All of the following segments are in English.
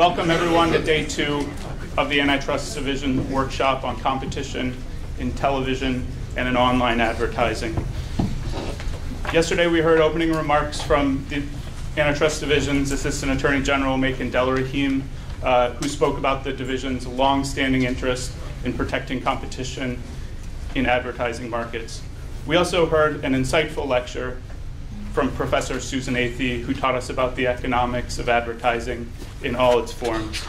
Welcome everyone to day two of the Antitrust Division workshop on competition in television and in online advertising. Yesterday we heard opening remarks from the Antitrust Division's Assistant Attorney General Makan Delrahim, uh, who spoke about the division's long-standing interest in protecting competition in advertising markets. We also heard an insightful lecture from Professor Susan Athey, who taught us about the economics of advertising in all its forms.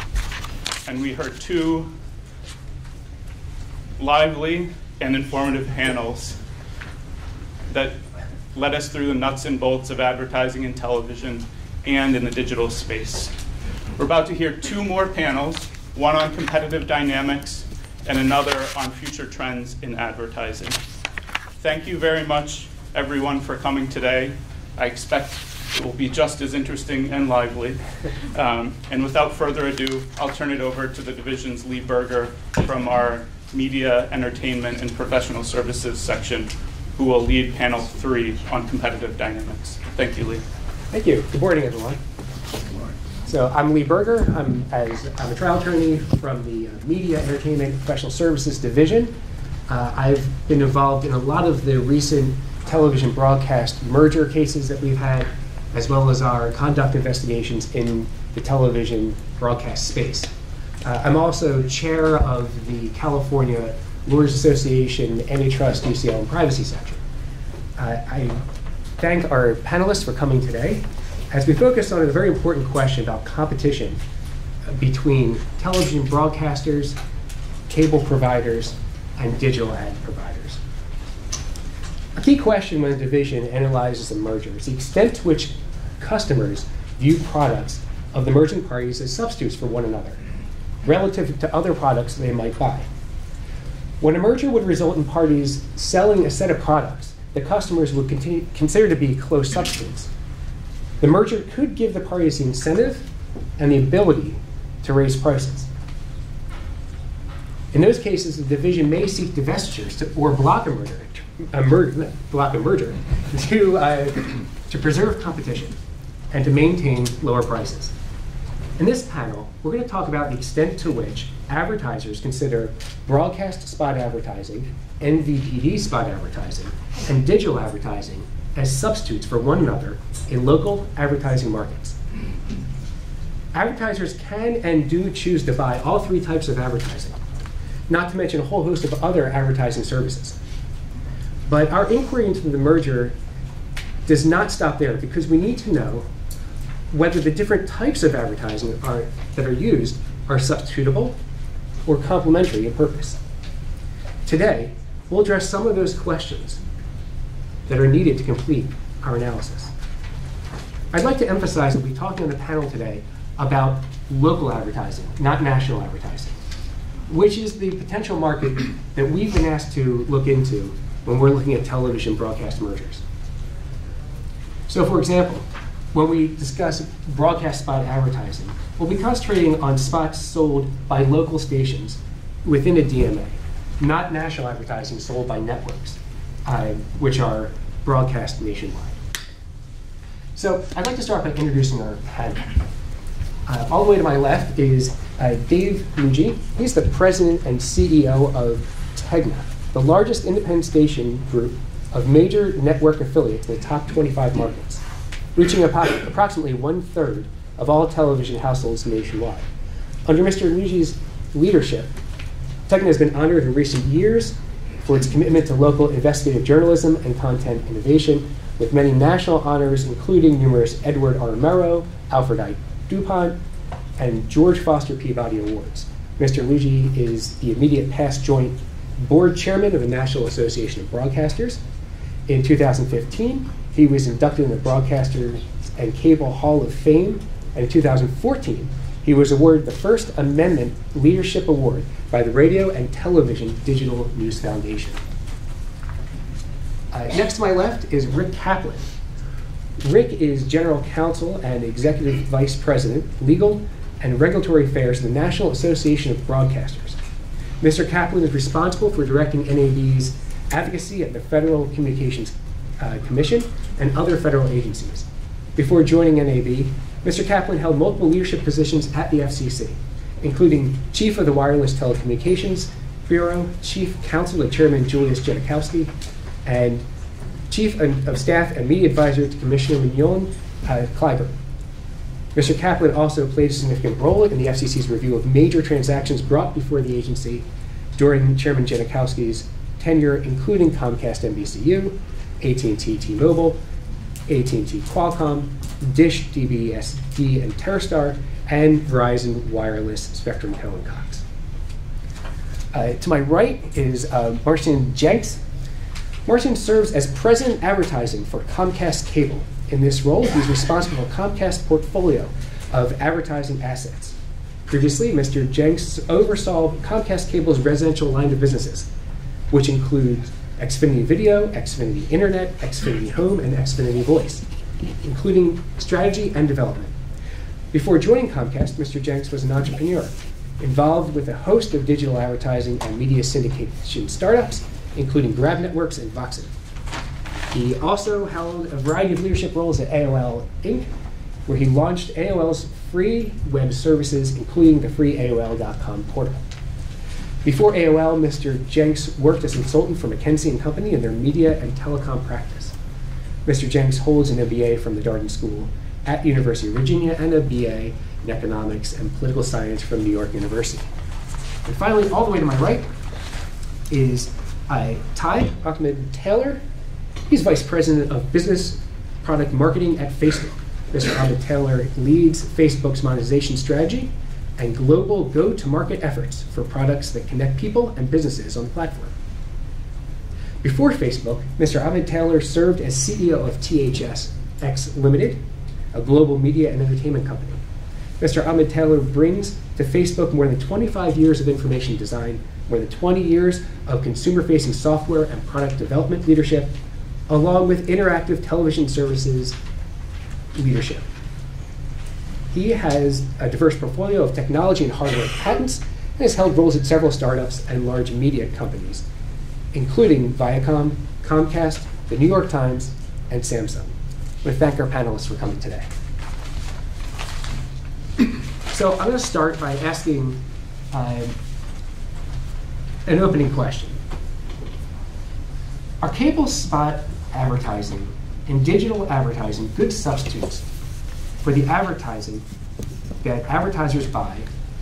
And we heard two lively and informative panels that led us through the nuts and bolts of advertising in television and in the digital space. We're about to hear two more panels, one on competitive dynamics and another on future trends in advertising. Thank you very much, everyone, for coming today. I expect it will be just as interesting and lively. Um, and without further ado, I'll turn it over to the division's Lee Berger from our Media, Entertainment, and Professional Services section, who will lead panel three on competitive dynamics. Thank you, Lee. Thank you. Good morning, everyone. So I'm Lee Berger. I'm, as, I'm a trial attorney from the uh, Media, Entertainment, and Professional Services Division. Uh, I've been involved in a lot of the recent television broadcast merger cases that we've had, as well as our conduct investigations in the television broadcast space. Uh, I'm also chair of the California Lawyers Association Antitrust, UCL, and Privacy Section. Uh, I thank our panelists for coming today as we focus on a very important question about competition between television broadcasters, cable providers, and digital ad providers. A key question when a division analyzes a merger is the extent to which customers view products of the merging parties as substitutes for one another, relative to other products they might buy. When a merger would result in parties selling a set of products that customers would continue, consider to be close substitutes, the merger could give the parties the incentive and the ability to raise prices. In those cases, the division may seek divestitures to, or block a merger, block a merger to, uh, to preserve competition and to maintain lower prices. In this panel, we're going to talk about the extent to which advertisers consider broadcast spot advertising, MVPD spot advertising, and digital advertising as substitutes for one another in local advertising markets. Advertisers can and do choose to buy all three types of advertising, not to mention a whole host of other advertising services. But our inquiry into the merger does not stop there because we need to know whether the different types of advertising are, that are used are substitutable or complementary in purpose. Today, we'll address some of those questions that are needed to complete our analysis. I'd like to emphasize that we're talking on the panel today about local advertising, not national advertising, which is the potential market that we've been asked to look into when we're looking at television broadcast mergers. So, for example, when we discuss broadcast spot advertising, we'll be concentrating on spots sold by local stations within a DMA, not national advertising sold by networks, uh, which are broadcast nationwide. So I'd like to start by introducing our panel. Uh, all the way to my left is uh, Dave Lougee. He's the president and CEO of Tegna, the largest independent station group of major network affiliates in the top 25 markets, reaching approximately one third of all television households nationwide. Under Mr. Lougee's leadership, Tegna has been honored in recent years for its commitment to local investigative journalism and content innovation, with many national honors, including numerous Edward R. Murrow, Alfred I. DuPont, and George Foster Peabody Awards. Mr. Lougee is the immediate past joint board chairman of the National Association of Broadcasters. In 2015, he was inducted in the Broadcasters and Cable Hall of Fame, and in 2014, he was awarded the First Amendment Leadership Award by the Radio and Television Digital News Foundation. Uh, next to my left is Rick Kaplan. Rick is General Counsel and Executive Vice President, Legal and Regulatory Affairs of the National Association of Broadcasters. Mr. Kaplan is responsible for directing NAB's advocacy at the Federal Communications uh, Commission and other federal agencies. Before joining NAB, Mr. Kaplan held multiple leadership positions at the FCC, including Chief of the Wireless Telecommunications Bureau, Chief Counsel to Chairman Julius Genachowski, and Chief of Staff and Media Advisor to Commissioner Mignon uh, Clyburn. Mr. Kaplan also played a significant role in the FCC's review of major transactions brought before the agency during Chairman Genachowski's tenure, including Comcast NBCU, AT&T T-Mobile, AT&T Qualcomm, Dish DBSD and TerreStar, and Verizon Wireless Spectrum Co. and Cox. Uh, to my right is uh, Martin Jenckes. Martin serves as President Advertising for Comcast Cable, in this role, he's responsible for Comcast's portfolio of advertising assets. Previously, Mr. Jenckes oversaw Comcast Cable's residential line of businesses, which includes Xfinity Video, Xfinity Internet, Xfinity Home, and Xfinity Voice, including strategy and development. Before joining Comcast, Mr. Jenckes was an entrepreneur involved with a host of digital advertising and media syndication startups, including Grab Networks and Voxant. He also held a variety of leadership roles at AOL Inc., where he launched AOL's free web services, including the free AOL.com portal. Before AOL, Mr. Jenckes worked as a consultant for McKinsey & Company in their media and telecom practice. Mr. Jenckes holds an MBA from the Darden School at University of Virginia and a BA in economics and political science from New York University. And finally, all the way to my right is uh, Ty Ahmad Taylor, He's Vice President of Business Product Marketing at Facebook. Mr. Ahmad Taylor leads Facebook's monetization strategy and global go to market efforts for products that connect people and businesses on the platform. Before Facebook, Mr. Ahmad Taylor served as CEO of THS X Limited, a global media and entertainment company. Mr. Ahmad Taylor brings to Facebook more than 25 years of information design, more than 20 years of consumer facing software and product development leadership, along with interactive television services leadership. He has a diverse portfolio of technology and hardware patents and has held roles at several startups and large media companies, including Viacom, Comcast, the New York Times, and Samsung. We thank our panelists for coming today. so I'm going to start by asking uh, an opening question. Are cable spot advertising and digital advertising good substitutes for the advertising that advertisers buy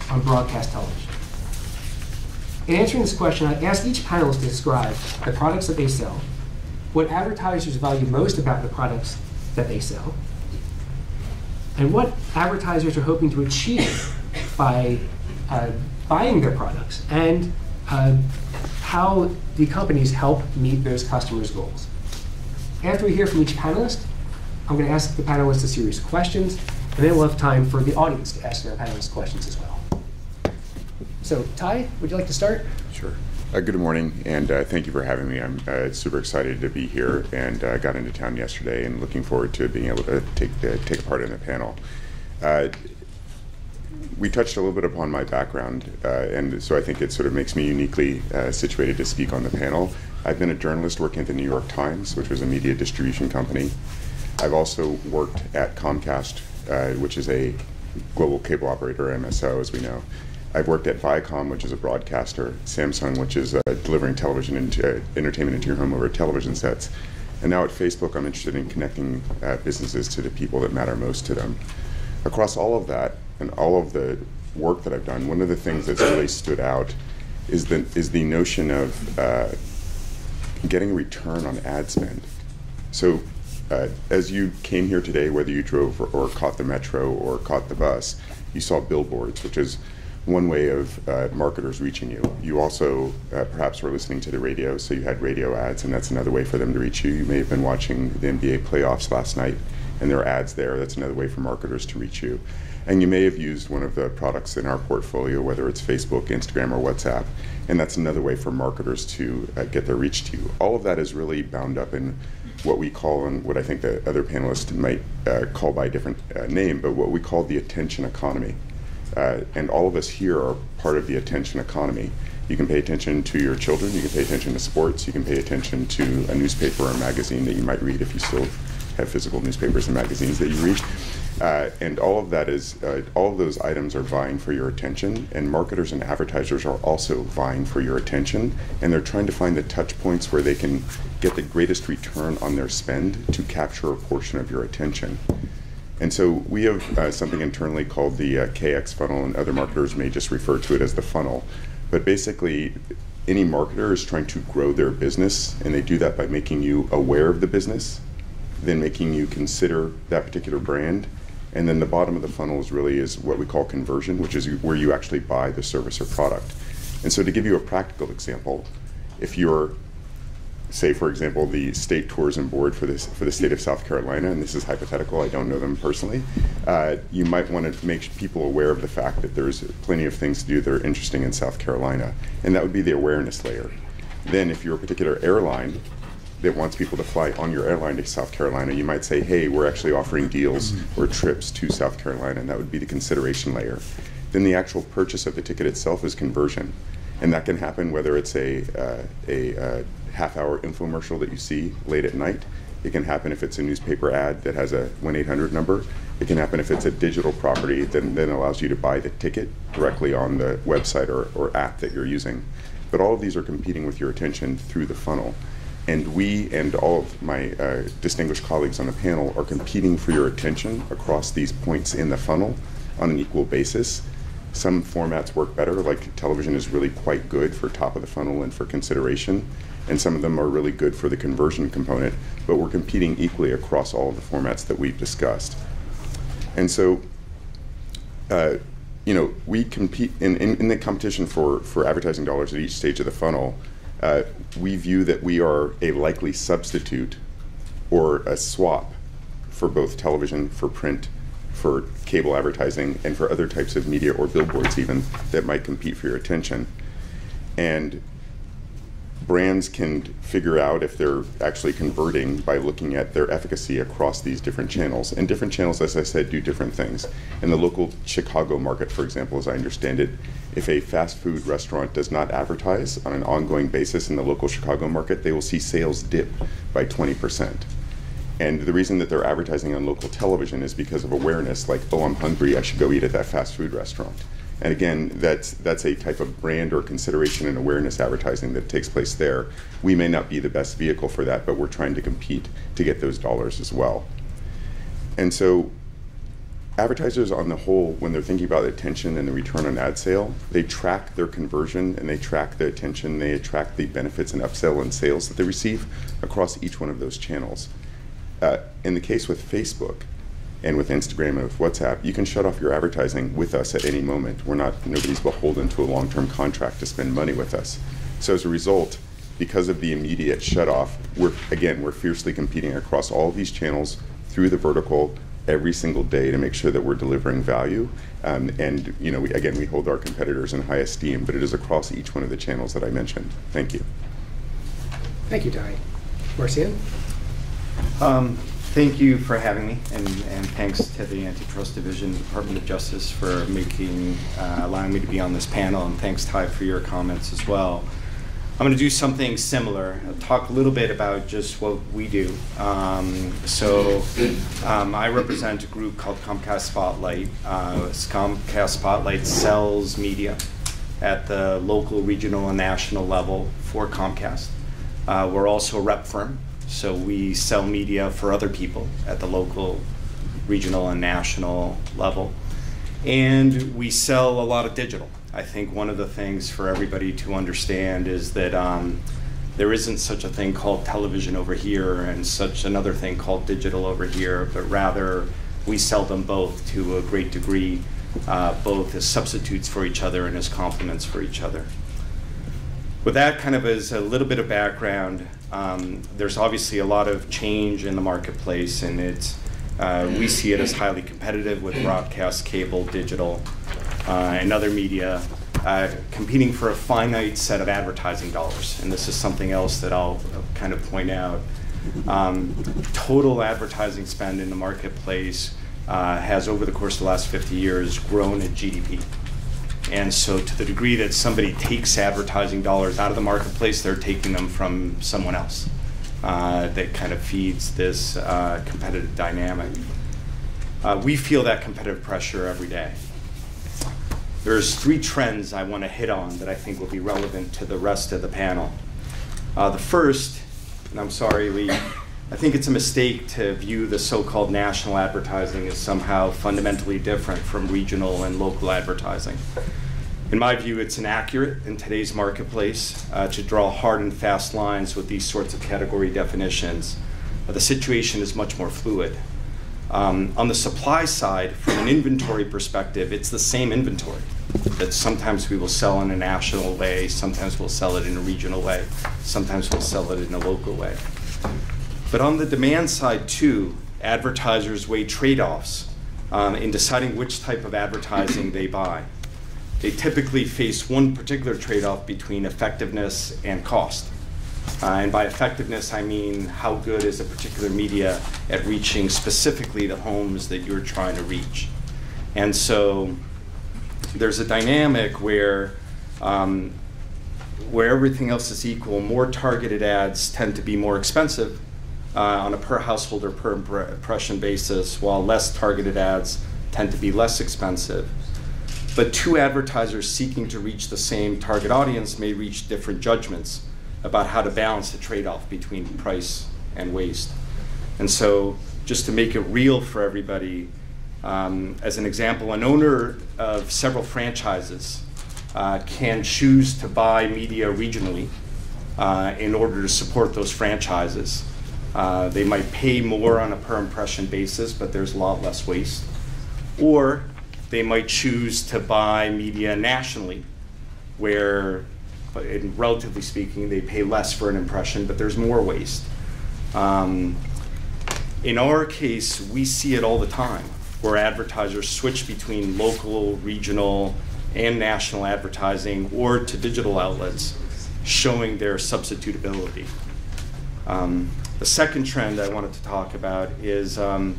on broadcast television? In answering this question, I asked each panelist to describe the products that they sell, what advertisers value most about the products that they sell, and what advertisers are hoping to achieve by uh, buying their products, and uh, how the companies help meet those customers' goals. After we hear from each panelist, I'm going to ask the panelists a series of questions, and then we'll have time for the audience to ask their panelists questions as well. So, Ty, would you like to start? Sure. Uh, good morning, and uh, thank you for having me. I'm uh, super excited to be here, and uh, got into town yesterday, and looking forward to being able to take uh, take part in the panel. Uh, we touched a little bit upon my background, and so I think it sort of makes me uniquely situated to speak on the panel. I've been a journalist working at the New York Times, which was a media distribution company. I've also worked at Comcast, uh, which is a global cable operator, MSO, as we know. I've worked at Viacom, which is a broadcaster, Samsung, which is uh, delivering television into uh, entertainment into your home over television sets. And now at Facebook, I'm interested in connecting uh, businesses to the people that matter most to them. Across all of that and all of the work that I've done, one of the things that's really stood out is the, is the notion of uh, getting a return on ad spend. So, uh, as you came here today, whether you drove or, or, caught the metro or caught the bus, you saw billboards, which is one way of uh, marketers reaching you. You also uh, perhaps were listening to the radio, so you had radio ads, and that's another way for them to reach you. You may have been watching the NBA playoffs last night, and there are ads there. That's another way for marketers to reach you. And you may have used one of the products in our portfolio, whether it's Facebook, Instagram, or WhatsApp, and that's another way for marketers to uh, get their reach to you. All of that is really bound up in what we call, and what I think the other panelists might uh, call by a different uh, name, but what we call the attention economy. Uh, and all of us here are part of the attention economy. You can pay attention to your children, you can pay attention to sports, you can pay attention to a newspaper or a magazine that you might read if you still have physical newspapers and magazines that you read. Uh, and all of that is, uh, all of those items are vying for your attention, and marketers and advertisers are also vying for your attention, and they're trying to find the touch points where they can get the greatest return on their spend to capture a portion of your attention. And so we have uh, something internally called the uh, KX funnel, and other marketers may just refer to it as the funnel. But basically, any marketer is trying to grow their business, and they do that by making you aware of the business, then making you consider that particular brand, and then the bottom of the funnel is really is what we call conversion, which is where you actually buy the service or product. And so to give you a practical example, if you're say, for example, the state tourism board for this for the state of South Carolina, and this is hypothetical, I don't know them personally. Uh, you might want to make people aware of the fact that there's plenty of things to do that are interesting in South Carolina, and that would be the awareness layer. Then, if you're a particular airline that wants people to fly on your airline to South Carolina, you might say, hey, we're actually offering deals or trips to South Carolina, and that would be the consideration layer. Then the actual purchase of the ticket itself is conversion. And that can happen whether it's a, uh, a uh, half hour infomercial that you see late at night. It can happen if it's a newspaper ad that has a 1 800 number. It can happen if it's a digital property that then allows you to buy the ticket directly on the website or, or app that you're using. But all of these are competing with your attention through the funnel. And we and all of my uh, distinguished colleagues on the panel are competing for your attention across these points in the funnel on an equal basis. Some formats work better, like television is really quite good for top of the funnel and for consideration, and some of them are really good for the conversion component, but we're competing equally across all of the formats that we've discussed. And so, uh, you know, we compete in, in, in, the competition for, for advertising dollars at each stage of the funnel uh, we view that we are a likely substitute or a swap for both television, for print, for cable advertising, and for other types of media or billboards even that might compete for your attention. And brands can figure out if they're actually converting by looking at their efficacy across these different channels. And different channels, as I said, do different things. In the local Chicago market, for example, as I understand it, if a fast food restaurant does not advertise on an ongoing basis in the local Chicago market, they will see sales dip by 20%. And the reason that they're advertising on local television is because of awareness, like, oh, I'm hungry, I should go eat at that fast food restaurant. And again, that's, that's a type of brand or consideration and awareness advertising that takes place there. We may not be the best vehicle for that, but we're trying to compete to get those dollars as well. And so advertisers on the whole, when they're thinking about attention and the return on ad sale, they track their conversion and they track the attention, they track the benefits and upsell and sales that they receive across each one of those channels. Uh, in the case with Facebook and with Instagram and with WhatsApp, you can shut off your advertising with us at any moment. We're not, nobody's beholden to a long-term contract to spend money with us. So as a result, because of the immediate shut off, we're, again, we're fiercely competing across all of these channels through the vertical every single day to make sure that we're delivering value. Um, and you know, we, again, we hold our competitors in high esteem, but it is across each one of the channels that I mentioned. Thank you. Thank you, Ty. Marcien? Um, thank you for having me, and, and thanks to the Antitrust Division, Department of Justice, for making, uh, allowing me to be on this panel, and thanks, Ty, for your comments as well. I'm going to do something similar. I'll talk a little bit about just what we do. Um, so, um, I represent a group called Comcast Spotlight. Uh, Comcast Spotlight sells media at the local, regional, and national level for Comcast. Uh, we're also a rep firm, so we sell media for other people at the local, regional, and national level. And we sell a lot of digital. I think one of the things for everybody to understand is that um, there isn't such a thing called television over here and such another thing called digital over here, but rather we sell them both to a great degree, uh, both as substitutes for each other and as complements for each other. With that kind of as a little bit of background, um, there's obviously a lot of change in the marketplace, and it's uh, we see it as highly competitive with broadcast, cable, digital, uh, and other media uh, competing for a finite set of advertising dollars. And this is something else that I'll kind of point out. Um, total advertising spend in the marketplace uh, has, over the course of the last 50 years, grown at GDP. And so, to the degree that somebody takes advertising dollars out of the marketplace, they're taking them from someone else. Uh, that kind of feeds this uh, competitive dynamic. Uh, we feel that competitive pressure every day. There's three trends I want to hit on that I think will be relevant to the rest of the panel. Uh, the first, and I'm sorry, Lee, I think it's a mistake to view the so-called national advertising as somehow fundamentally different from regional and local advertising. In my view, it's inaccurate in today's marketplace uh, to draw hard and fast lines with these sorts of category definitions. Uh, the situation is much more fluid. Um, on the supply side, from an inventory perspective, it's the same inventory that sometimes we will sell in a national way, sometimes we'll sell it in a regional way, sometimes we'll sell it in a local way. But on the demand side, too, advertisers weigh trade offs um, in deciding which type of advertising they buy. They typically face one particular trade off between effectiveness and cost. Uh, and by effectiveness, I mean how good is a particular media at reaching specifically the homes that you're trying to reach. And so there's a dynamic where, um, where everything else is equal, more targeted ads tend to be more expensive uh, on a per household or per impression basis, while less targeted ads tend to be less expensive. But two advertisers seeking to reach the same target audience may reach different judgments about how to balance the trade off between price and waste. And so, just to make it real for everybody, um, as an example, an owner of several franchises uh, can choose to buy media regionally uh, in order to support those franchises. Uh, they might pay more on a per impression basis, but there's a lot less waste. Or they might choose to buy media nationally, where, in relatively speaking, they pay less for an impression, but there's more waste. Um, in our case, we see it all the time where advertisers switch between local, regional, and national advertising or to digital outlets, showing their substitutability. Um, the second trend I wanted to talk about is um,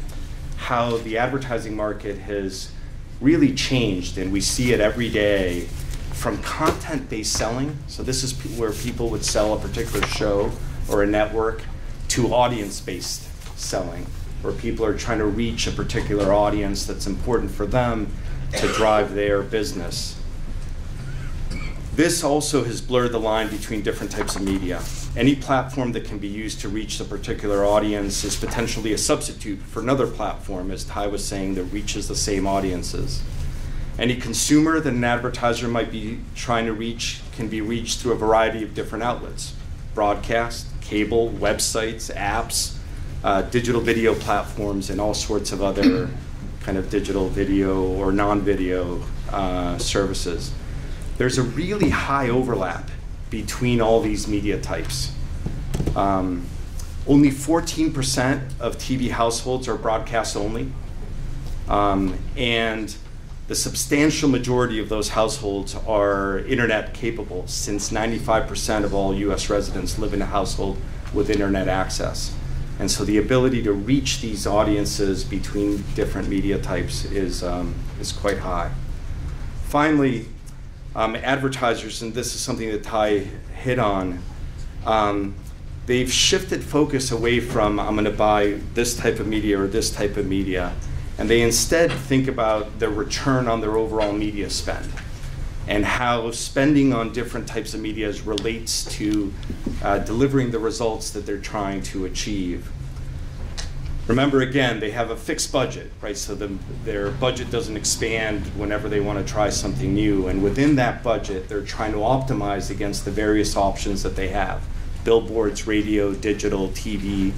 how the advertising market has really changed, and we see it every day from content based selling. So, this is where people would sell a particular show or a network to audience based selling where people are trying to reach a particular audience that's important for them to drive their business. This also has blurred the line between different types of media. Any platform that can be used to reach a particular audience is potentially a substitute for another platform, as Ty was saying, that reaches the same audiences. Any consumer that an advertiser might be trying to reach can be reached through a variety of different outlets broadcast, cable, websites, apps, uh, digital video platforms and all sorts of other kind of digital video or non-video uh, services. There's a really high overlap between all these media types. Um, only 14% of TV households are broadcast only. Um, and the substantial majority of those households are internet capable, since 95% of all US residents live in a household with internet access. And so the ability to reach these audiences between different media types is, um, is quite high. Finally, um, advertisers, and this is something that Ty hit on, um, they've shifted focus away from I'm going to buy this type of media or this type of media, and they instead think about the return on their overall media spend and how spending on different types of media relates to uh, delivering the results that they're trying to achieve. Remember, again, they have a fixed budget, right? So the, their budget doesn't expand whenever they want to try something new. And within that budget, they're trying to optimize against the various options that they have billboards, radio, digital, TV,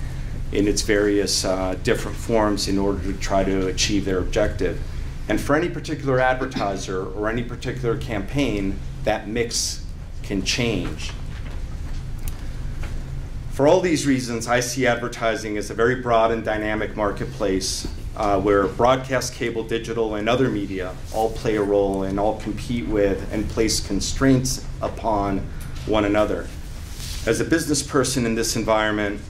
in its various uh, different forms in order to try to achieve their objective. And for any particular advertiser or any particular campaign, that mix can change. For all these reasons, I see advertising as a very broad and dynamic marketplace uh, where broadcast, cable, digital, and other media all play a role and all compete with and place constraints upon one another. As a business person in this environment,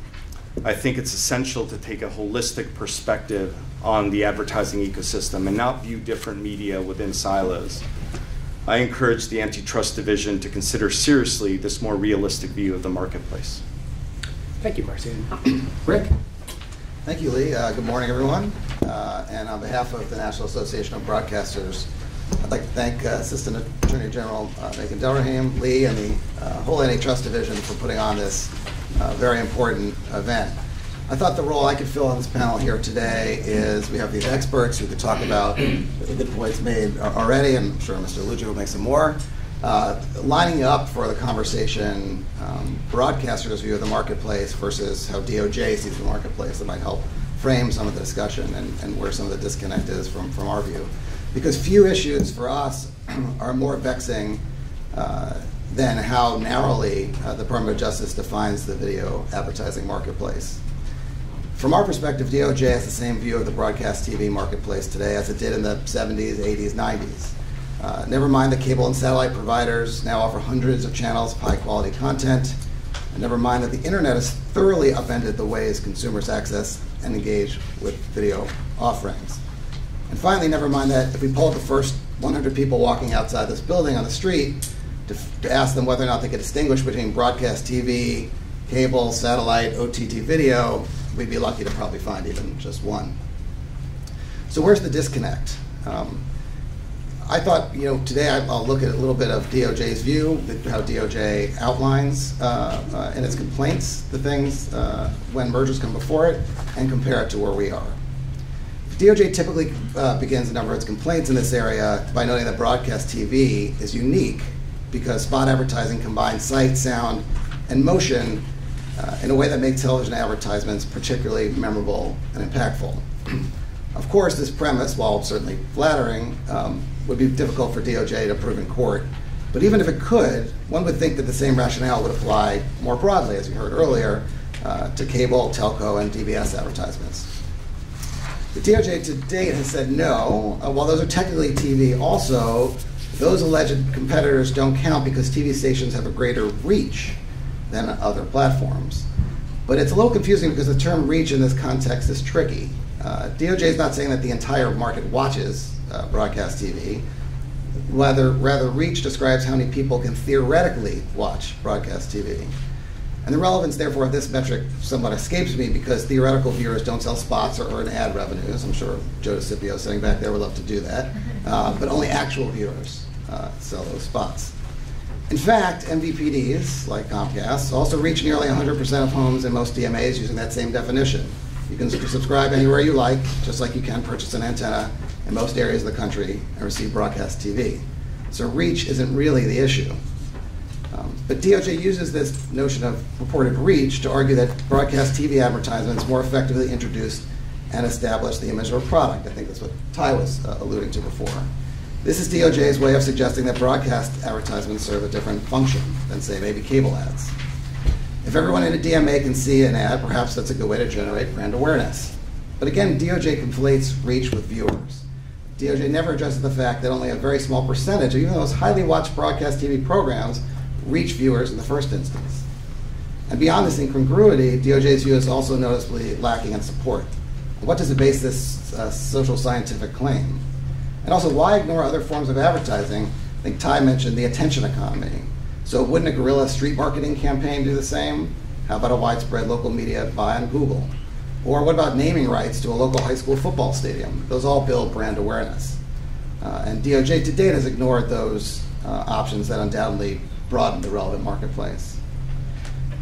I think it's essential to take a holistic perspective on the advertising ecosystem and not view different media within silos. I encourage the Antitrust Division to consider seriously this more realistic view of the marketplace. Thank you, Marcien. Rick? Thank you, Lee. Uh, good morning, everyone. Uh, and on behalf of the National Association of Broadcasters, I'd like to thank uh, Assistant Attorney General uh, Makan Delrahim, Lee, and the uh, whole antitrust division for putting on this uh, very important event. I thought the role I could fill on this panel here today is we have these experts who could talk about the good points made already, and I'm sure Mr. Lougee will make some more. Uh, lining up for the conversation, um, broadcasters' view of the marketplace versus how DOJ sees the marketplace that might help frame some of the discussion and, and where some of the disconnect is from, from our view. Because few issues for us are more vexing uh, than how narrowly uh, the Department of Justice defines the video advertising marketplace. From our perspective, DOJ has the same view of the broadcast TV marketplace today as it did in the 70s, 80s, 90s. Uh, never mind the cable and satellite providers now offer hundreds of channels of high quality content. And never mind that the internet has thoroughly upended the ways consumers access and engage with video offerings. And finally, never mind that if we polled the first 100 people walking outside this building on the street to, to ask them whether or not they could distinguish between broadcast TV, cable, satellite, OTT video, we'd be lucky to probably find even just one. So where's the disconnect? Um, I thought, you know, today I'll look at a little bit of DOJ's view, how DOJ outlines uh, uh, in its complaints the things uh, when mergers come before it, and compare it to where we are. DOJ typically uh, begins a number of its complaints in this area by noting that broadcast TV is unique because spot advertising combines sight, sound, and motion uh, in a way that makes television advertisements particularly memorable and impactful. of course, this premise, while certainly flattering, um, would be difficult for DOJ to prove in court. But even if it could, one would think that the same rationale would apply more broadly, as we heard earlier, uh, to cable, telco, and DBS advertisements. The DOJ to date has said no. Uh, while those are technically TV, also, those alleged competitors don't count because TV stations have a greater reach than other platforms. But it's a little confusing because the term reach in this context is tricky. Uh, DOJ is not saying that the entire market watches uh, broadcast TV. Rather, rather, reach describes how many people can theoretically watch broadcast TV. And the relevance, therefore, of this metric somewhat escapes me because theoretical viewers don't sell spots or earn ad revenues. I'm sure Joe DeCipio sitting back there would love to do that. Uh, but only actual viewers uh, sell those spots. In fact, MVPDs, like Comcast, also reach nearly 100% of homes in most DMAs using that same definition. You can subscribe anywhere you like, just like you can purchase an antenna in most areas of the country and receive broadcast TV. So reach isn't really the issue. Um, but DOJ uses this notion of purported reach to argue that broadcast TV advertisements more effectively introduce and establish the image of a product. I think that's what Ty was uh, alluding to before. This is DOJ's way of suggesting that broadcast advertisements serve a different function than, say, maybe cable ads. If everyone in a DMA can see an ad, perhaps that's a good way to generate brand awareness. But again, DOJ conflates reach with viewers. DOJ never addresses the fact that only a very small percentage of even those highly watched broadcast TV programs reach viewers in the first instance. And beyond this incongruity, DOJ's view is also noticeably lacking in support. What does it base this uh, social scientific claim? And also, why ignore other forms of advertising? I think Ty mentioned the attention economy. So, wouldn't a guerrilla street marketing campaign do the same? How about a widespread local media buy on Google? Or what about naming rights to a local high school football stadium? Those all build brand awareness. Uh, and DOJ to date has ignored those uh, options that undoubtedly broaden the relevant marketplace.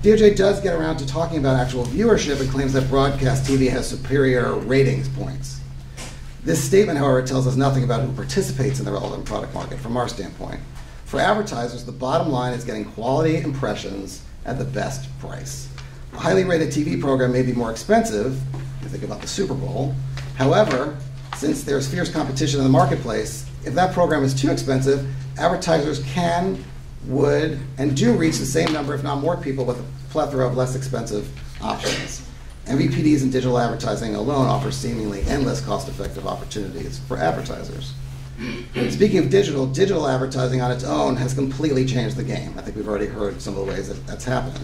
DOJ does get around to talking about actual viewership and claims that broadcast TV has superior ratings points. This statement, however, tells us nothing about who participates in the relevant product market from our standpoint. For advertisers, the bottom line is getting quality impressions at the best price. A highly rated TV program may be more expensive, if you think about the Super Bowl. However, since there's fierce competition in the marketplace, if that program is too expensive, advertisers can, would, and do reach the same number, if not more people, with a plethora of less expensive options. MVPDs and digital advertising alone offer seemingly endless cost effective opportunities for advertisers. Speaking of digital, digital advertising on its own has completely changed the game. I think we've already heard some of the ways that that's happened.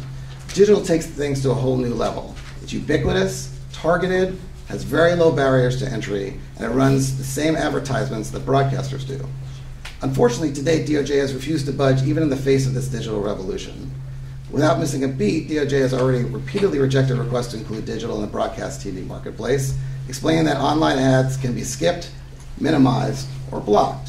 Digital takes things to a whole new level. It's ubiquitous, targeted, has very low barriers to entry, and it runs the same advertisements that broadcasters do. Unfortunately, today DOJ has refused to budge even in the face of this digital revolution. Without missing a beat, DOJ has already repeatedly rejected requests to include digital in the broadcast TV marketplace, explaining that online ads can be skipped, minimized, or blocked.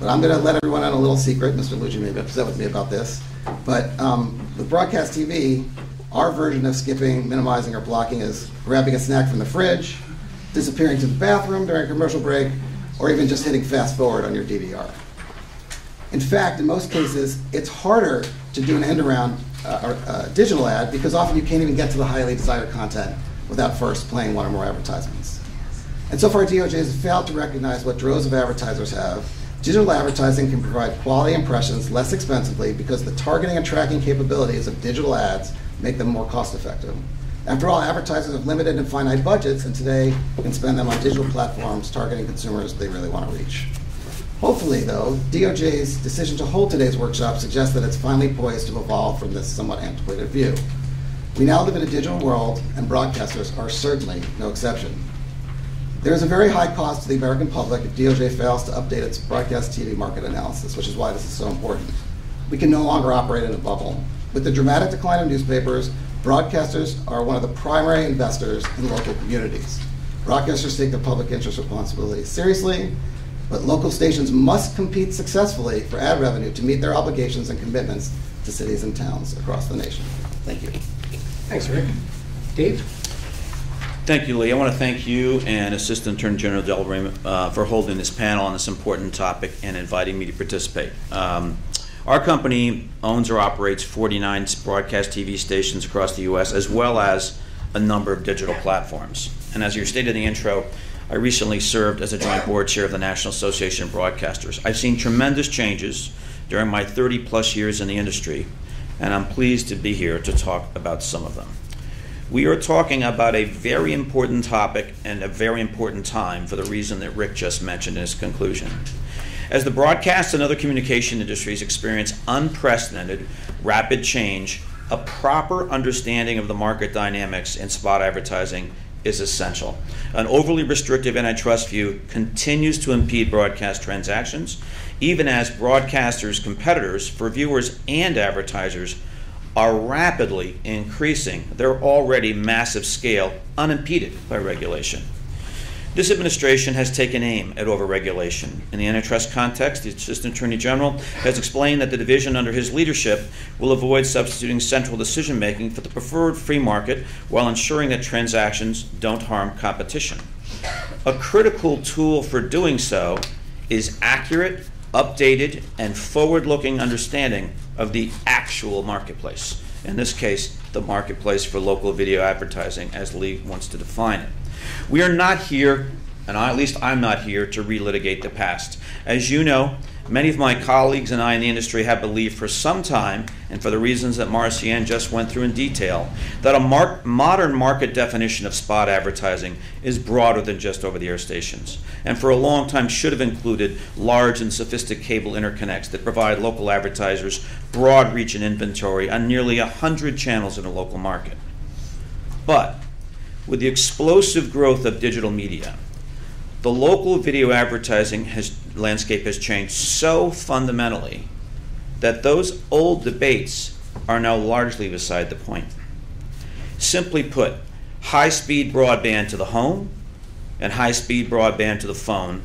But I'm going to let everyone in a little secret. Mr. Lougee may be upset with me about this. But um, with broadcast TV, our version of skipping, minimizing, or blocking is grabbing a snack from the fridge, disappearing to the bathroom during a commercial break, or even just hitting fast forward on your DVR. In fact, in most cases, it's harder to do an end around uh, uh, digital ad because often you can't even get to the highly desired content without first playing one or more advertisements. And so far, DOJ has failed to recognize what droves of advertisers have. Digital advertising can provide quality impressions less expensively because the targeting and tracking capabilities of digital ads make them more cost effective. After all, advertisers have limited and finite budgets, and today can spend them on digital platforms targeting consumers they really want to reach. Hopefully, though, DOJ's decision to hold today's workshop suggests that it's finally poised to evolve from this somewhat antiquated view. We now live in a digital world, and broadcasters are certainly no exception. There is a very high cost to the American public if DOJ fails to update its broadcast TV market analysis, which is why this is so important. We can no longer operate in a bubble. With the dramatic decline of newspapers, broadcasters are one of the primary investors in local communities. Broadcasters take their public interest responsibility seriously, but local stations must compete successfully for ad revenue to meet their obligations and commitments to cities and towns across the nation. Thank you. Thanks, Rick. Dave? Thank you, Lee. I want to thank you and Assistant Attorney General Del Rey uh, for holding this panel on this important topic and inviting me to participate. Um, our company owns or operates 49 broadcast TV stations across the U.S., as well as a number of digital platforms. And as you stated in the intro, I recently served as a joint board chair of the National Association of Broadcasters. I've seen tremendous changes during my 30 plus years in the industry, and I'm pleased to be here to talk about some of them. We are talking about a very important topic and a very important time for the reason that Rick just mentioned in his conclusion. As the broadcast and other communication industries experience unprecedented, rapid change, a proper understanding of the market dynamics in spot advertising is essential. An overly restrictive antitrust view continues to impede broadcast transactions, even as broadcasters' competitors for viewers and advertisers are rapidly increasing their already massive scale unimpeded by regulation. This administration has taken aim at overregulation. In the antitrust context, the Assistant Attorney General has explained that the division under his leadership will avoid substituting central decision making for the preferred free market while ensuring that transactions don't harm competition. A critical tool for doing so is accurate, updated, and forward looking understanding of the actual marketplace. In this case, the marketplace for local video advertising, as Lee wants to define it. We are not here, and I, at least I'm not here, to relitigate the past. As you know, many of my colleagues and I in the industry have believed for some time, and for the reasons that Marcien just went through in detail, that a mar- modern market definition of spot advertising is broader than just over the air stations, and for a long time should have included large and sophisticated cable interconnects that provide local advertisers broad reach and inventory on nearly 100 channels in a local market. But with the explosive growth of digital media, the local video advertising has, landscape has changed so fundamentally that those old debates are now largely beside the point. Simply put, high speed broadband to the home and high speed broadband to the phone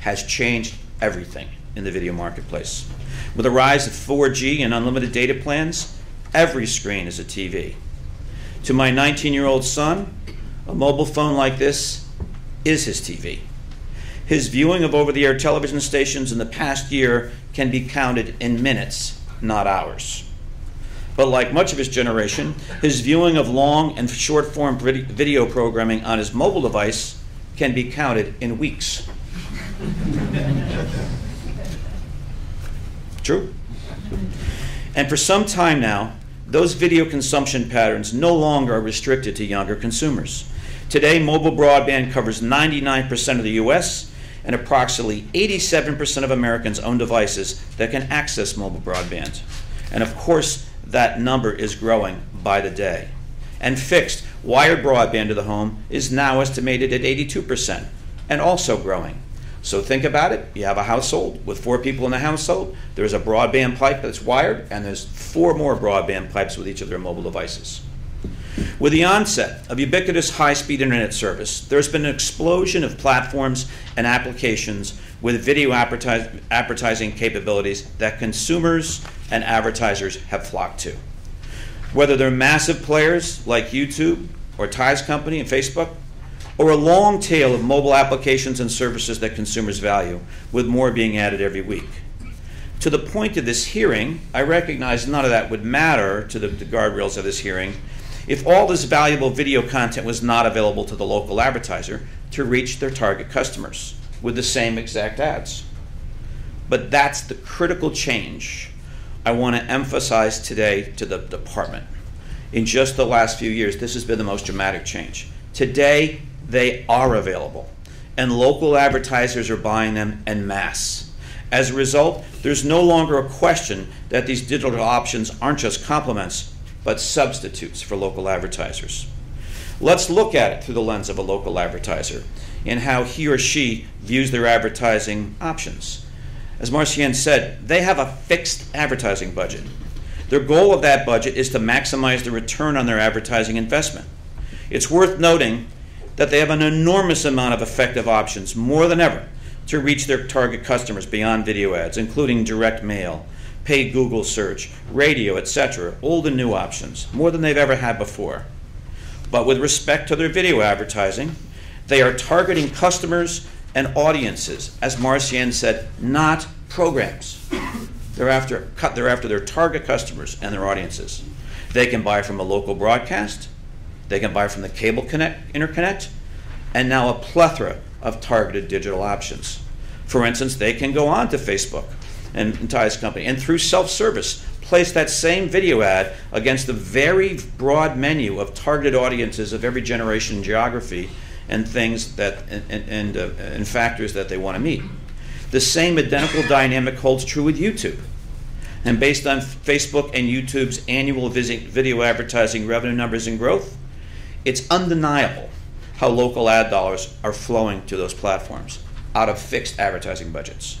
has changed everything in the video marketplace. With the rise of 4G and unlimited data plans, every screen is a TV. To my 19 year old son, a mobile phone like this is his TV. His viewing of over the air television stations in the past year can be counted in minutes, not hours. But like much of his generation, his viewing of long and short form video programming on his mobile device can be counted in weeks. True? And for some time now, those video consumption patterns no longer are restricted to younger consumers. Today, mobile broadband covers 99% of the US, and approximately 87% of Americans own devices that can access mobile broadband. And of course, that number is growing by the day. And fixed, wired broadband to the home is now estimated at 82% and also growing. So think about it. You have a household with four people in the household. There's a broadband pipe that's wired, and there's four more broadband pipes with each of their mobile devices. With the onset of ubiquitous high speed internet service, there's been an explosion of platforms and applications with video advertising capabilities that consumers and advertisers have flocked to. Whether they're massive players like YouTube or Ty's company and Facebook, or a long tail of mobile applications and services that consumers value, with more being added every week. To the point of this hearing, I recognize none of that would matter to the, the guardrails of this hearing if all this valuable video content was not available to the local advertiser to reach their target customers with the same exact ads. But that's the critical change I want to emphasize today to the department. In just the last few years, this has been the most dramatic change. Today, they are available, and local advertisers are buying them en masse. As a result, there's no longer a question that these digital options aren't just complements, but substitutes for local advertisers. Let's look at it through the lens of a local advertiser and how he or she views their advertising options. As Marcien said, they have a fixed advertising budget. Their goal of that budget is to maximize the return on their advertising investment. It's worth noting that they have an enormous amount of effective options, more than ever, to reach their target customers beyond video ads, including direct mail, paid Google search, radio, etc., old and new options, more than they've ever had before. But with respect to their video advertising, they are targeting customers and audiences, as Marcien said, not programs. They're after, they're after their target customers and their audiences. They can buy from a local broadcast, they can buy from the cable connect, interconnect, and now a plethora of targeted digital options. For instance, they can go on to Facebook and, and company and through self-service place that same video ad against the very broad menu of targeted audiences of every generation and geography and things that and, and, uh, and factors that they want to meet. The same identical dynamic holds true with YouTube. And based on Facebook and YouTube's annual video advertising revenue numbers and growth, it's undeniable how local ad dollars are flowing to those platforms out of fixed advertising budgets.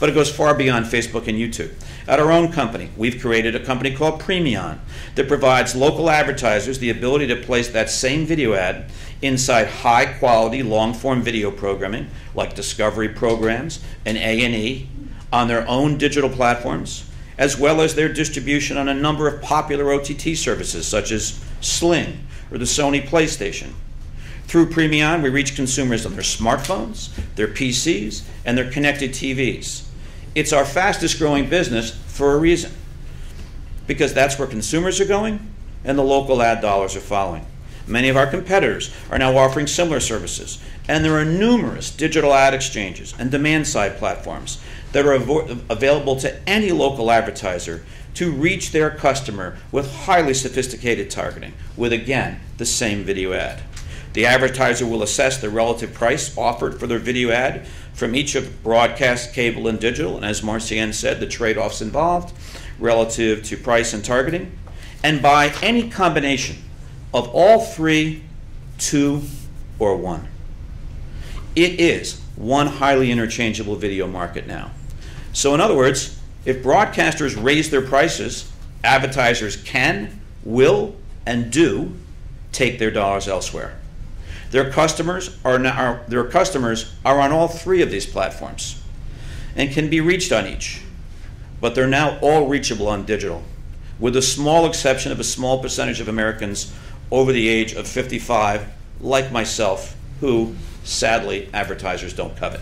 But it goes far beyond Facebook and YouTube. At our own company, we've created a company called Premion that provides local advertisers the ability to place that same video ad inside high quality long form video programming like discovery programs and A&E on their own digital platforms as well as their distribution on a number of popular OTT services such as Sling or the Sony PlayStation. Through Premion, we reach consumers on their smartphones, their PCs, and their connected TVs. It's our fastest growing business for a reason. Because that's where consumers are going and the local ad dollars are following. Many of our competitors are now offering similar services, and there are numerous digital ad exchanges and demand side platforms that are av- available to any local advertiser to reach their customer with highly sophisticated targeting, with again the same video ad. The advertiser will assess the relative price offered for their video ad from each of broadcast, cable, and digital, and as Marcien said, the trade offs involved relative to price and targeting, and by any combination of all three, two, or one. It is one highly interchangeable video market now. So, in other words, if broadcasters raise their prices, advertisers can, will, and do take their dollars elsewhere. Their customers are, now, their customers are on all three of these platforms and can be reached on each, but they're now all reachable on digital, with the small exception of a small percentage of Americans over the age of 55, like myself, who sadly advertisers don't covet.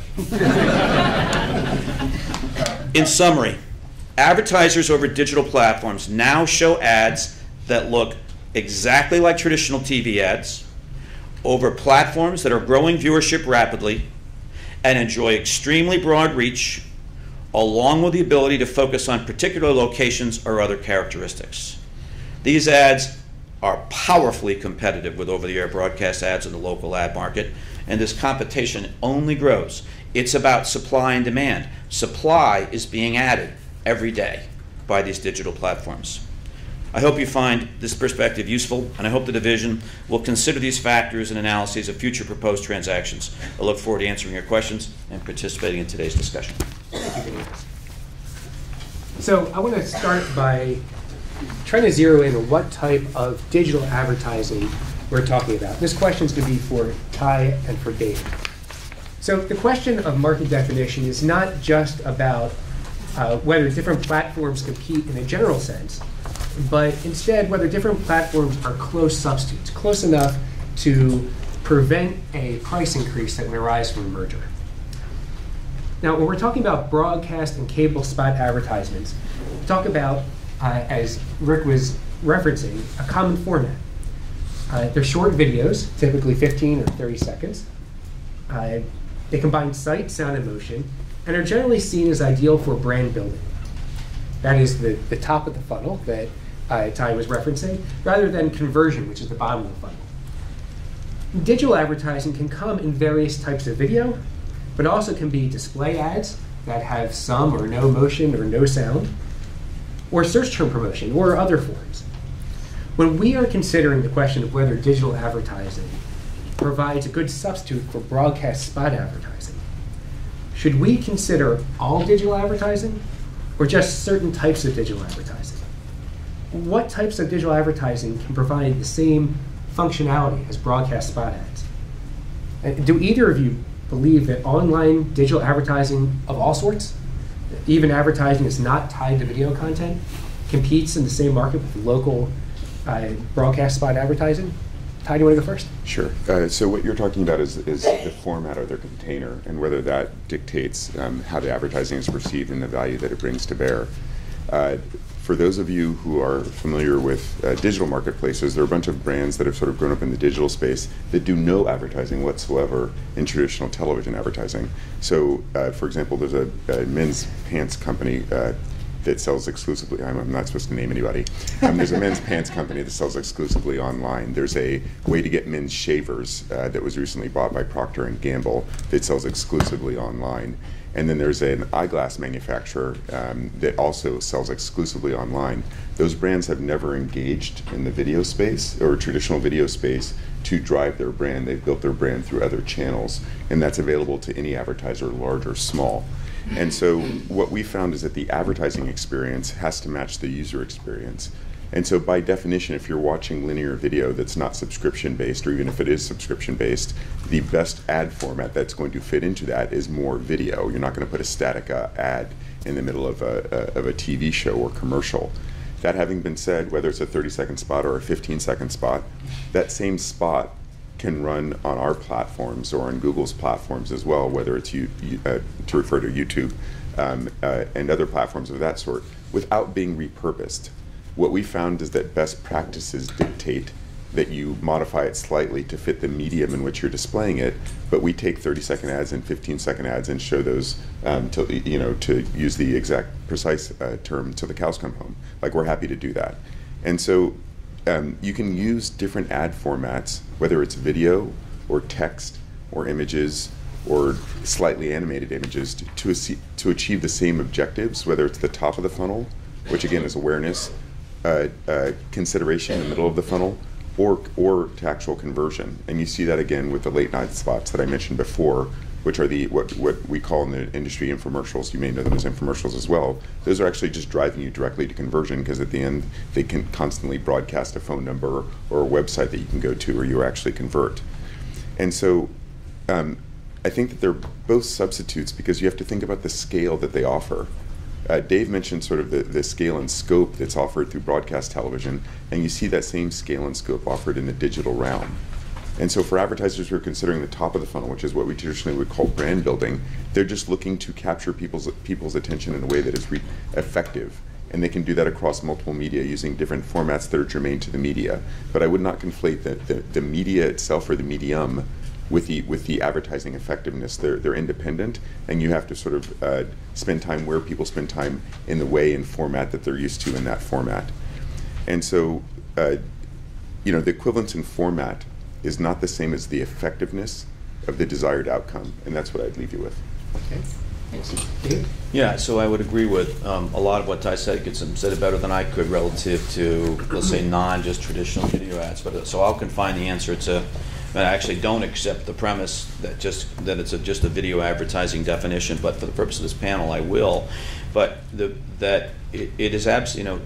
In summary, advertisers over digital platforms now show ads that look exactly like traditional TV ads over platforms that are growing viewership rapidly and enjoy extremely broad reach, along with the ability to focus on particular locations or other characteristics. These ads are powerfully competitive with over the air broadcast ads in the local ad market, and this competition only grows. It's about supply and demand. Supply is being added every day by these digital platforms. I hope you find this perspective useful, and I hope the division will consider these factors and analyses of future proposed transactions. I look forward to answering your questions and participating in today's discussion. So I want to start by trying to zero in on what type of digital advertising we're talking about. This question is going to be for Ty and for Dave. So the question of market definition is not just about uh, whether different platforms compete in a general sense, but instead whether different platforms are close substitutes, close enough to prevent a price increase that would arise from a merger. Now, when we're talking about broadcast and cable spot advertisements, talk about, uh, as Rick was referencing, a common format. Uh, they're short videos, typically 15 or 30 seconds. Uh, they combine sight, sound, and motion, and are generally seen as ideal for brand building. That is the, the top of the funnel that uh, Ty was referencing, rather than conversion, which is the bottom of the funnel. Digital advertising can come in various types of video, but also can be display ads that have some or no motion or no sound, or search term promotion, or other forms. When we are considering the question of whether digital advertising provides a good substitute for broadcast spot advertising, should we consider all digital advertising or just certain types of digital advertising? What types of digital advertising can provide the same functionality as broadcast spot ads? And do either of you believe that online digital advertising of all sorts, even advertising that's not tied to video content, competes in the same market with local uh, broadcast spot advertising? Ty, do you want to go first? Sure. Uh, so what you're talking about is, is the format of their container and whether that dictates um, how the advertising is perceived and the value that it brings to bear. Uh, for those of you who are familiar with uh, digital marketplaces, there are a bunch of brands that have sort of grown up in the digital space that do no advertising whatsoever in traditional television advertising. So, uh, for example, there's a, a men's pants company uh, that sells exclusively. I'm, I'm, not supposed to name anybody. Um, there's a men's pants company that sells exclusively online. There's a way to get men's shavers uh, that was recently bought by Procter and Gamble that sells exclusively online. And then there's an eyeglass manufacturer um, that also sells exclusively online. Those brands have never engaged in the video space or traditional video space to drive their brand. They've built their brand through other channels, and that's available to any advertiser, large or small. And so, what we found is that the advertising experience has to match the user experience. And so, by definition, if you're watching linear video that's not subscription based, or even if it is subscription based, the best ad format that's going to fit into that is more video. You're not going to put a static uh, ad in the middle of a, a, of a TV show or commercial. That having been said, whether it's a 30 second spot or a 15 second spot, that same spot can run on our platforms or on Google's platforms as well, whether it's you, uh, to refer to YouTube um, uh, and other platforms of that sort, without being repurposed. What we found is that best practices dictate that you modify it slightly to fit the medium in which you're displaying it, but we take 30 second ads and 15 second ads and show those um, to, you know, to use the exact precise uh, term, till the cows come home. Like, we're happy to do that. And so um, you can use different ad formats, whether it's video or text or images or slightly animated images, to, to, to achieve the same objectives, whether it's the top of the funnel, which again is awareness, uh, uh, consideration in the middle of the funnel, or, or to actual conversion. And you see that again with the late night spots that I mentioned before, which are the what, what we call in the industry infomercials. You may know them as infomercials as well. Those are actually just driving you directly to conversion because at the end they can constantly broadcast a phone number or a website that you can go to or you actually convert. And so um, I think that they're both substitutes because you have to think about the scale that they offer. Uh, Dave mentioned sort of the, the scale and scope that's offered through broadcast television, and you see that same scale and scope offered in the digital realm. And so, for advertisers who are considering the top of the funnel, which is what we traditionally would call brand building, they're just looking to capture people's people's attention in a way that is effective, and they can do that across multiple media using different formats that are germane to the media. But I would not conflate the, the, the media itself or the medium with the with the advertising effectiveness. They're they're independent, and you have to sort of uh, spend time where people spend time in the way and format that they're used to in that format. And so, uh, you know, the equivalence in format is not the same as the effectiveness of the desired outcome, and that's what I'd leave you with. Okay. Thanks. Yeah, so I would agree with um, a lot of what Ty said. He could said it better than I could relative to, let's say, non just traditional video ads. But uh, so I'll confine the answer to. I actually don't accept the premise that just that it's a, just a video advertising definition. But for the purpose of this panel, I will. But the, that it, it is absolutely, you know,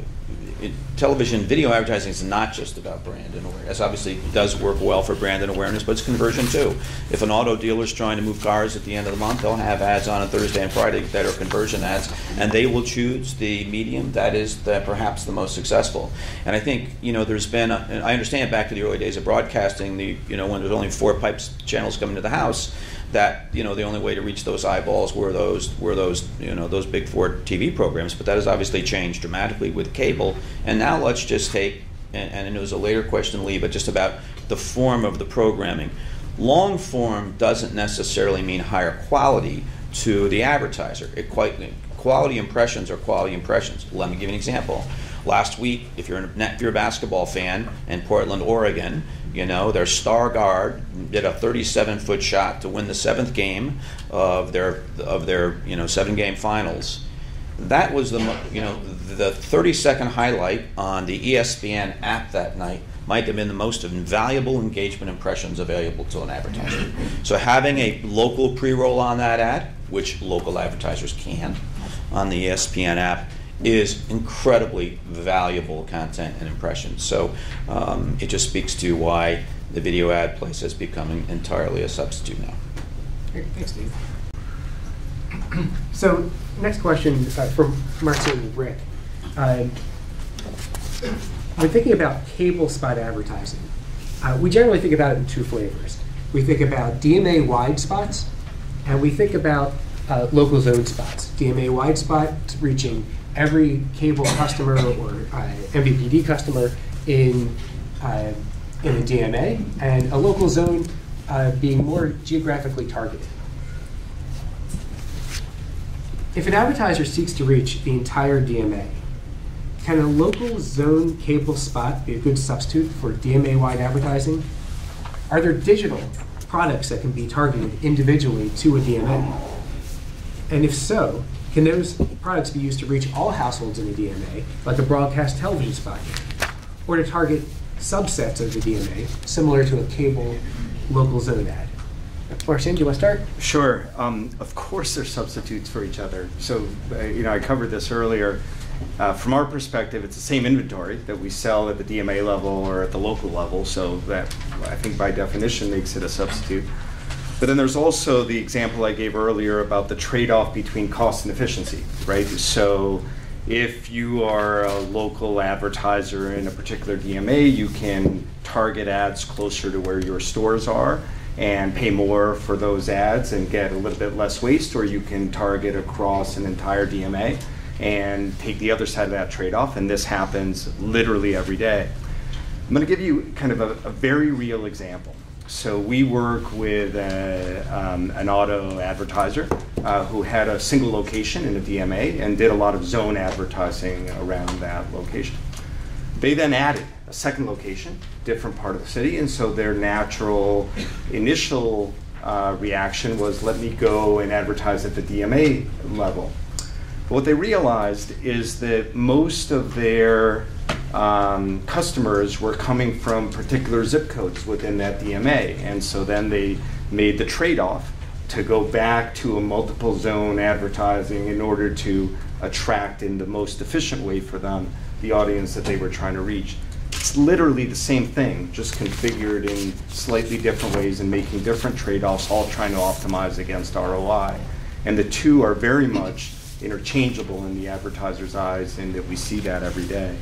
it, television video advertising is not just about brand and awareness. Obviously, it does work well for brand and awareness, but it's conversion too. If an auto dealer is trying to move cars at the end of the month, they'll have ads on a Thursday and Friday that are conversion ads, and they will choose the medium that is the, perhaps the most successful. And I think you know there's been. I understand back to the early days of broadcasting, the you know when there's only four pipes channels coming to the house that you know the only way to reach those eyeballs were those were those you know those big four TV programs. But that has obviously changed dramatically with cable. And now let's just take and, and it was a later question, Lee, but just about the form of the programming. Long form doesn't necessarily mean higher quality to the advertiser. It quite quality impressions are quality impressions. Let me give you an example. Last week, if you're, a, if you're a basketball fan in Portland, Oregon, you know their star guard did a 37 foot shot to win the seventh game of their of their you know seven game finals. That was the you know the 30 second highlight on the ESPN app that night might have been the most invaluable engagement impressions available to an advertiser. So having a local pre-roll on that ad, which local advertisers can on the ESPN app, is incredibly valuable content and impressions. So um, it just speaks to why the video ad place is becoming entirely a substitute now. Great, Thanks, Steve. So, next question uh, from and Rick. Um, when thinking about cable spot advertising, uh, we generally think about it in two flavors. We think about DMA wide spots, and we think about uh, local zone spots. DMA wide spots reaching every cable customer or uh, MVPD customer in uh, in the DMA, and a local zone uh, being more geographically targeted. If an advertiser seeks to reach the entire DMA, can a local zone cable spot be a good substitute for DMA wide advertising? Are there digital products that can be targeted individually to a DMA? And if so, can those products be used to reach all households in the DMA, like a broadcast television spot, or to target subsets of the DMA, similar to a cable local zone ad? Marcien, do you want to start? Sure. Um, of course, they're substitutes for each other. So, uh, you know, I covered this earlier. Uh, from our perspective, it's the same inventory that we sell at the DMA level or at the local level. So that, I think, by definition, makes it a substitute. But then there's also the example I gave earlier about the trade-off between cost and efficiency, right? So if you are a local advertiser in a particular DMA, you can target ads closer to where your stores are and pay more for those ads and get a little bit less waste, or you can target across an entire DMA and take the other side of that trade off. And this happens literally every day. I'm going to give you kind of a, a very real example. So we work with a, um, an auto advertiser uh, who had a single location in a DMA and did a lot of zone advertising around that location. They then added a second location, different part of the city, and so their natural initial uh, reaction was let me go and advertise at the DMA level. But what they realized is that most of their um, customers were coming from particular zip codes within that DMA, and so then they made the trade off to go back to a multiple zone advertising in order to attract in the most efficient way for them the audience that they were trying to reach. It's literally the same thing, just configured in slightly different ways and making different trade offs, all trying to optimize against ROI. And the two are very much interchangeable in the advertiser's eyes, and that we see that every day.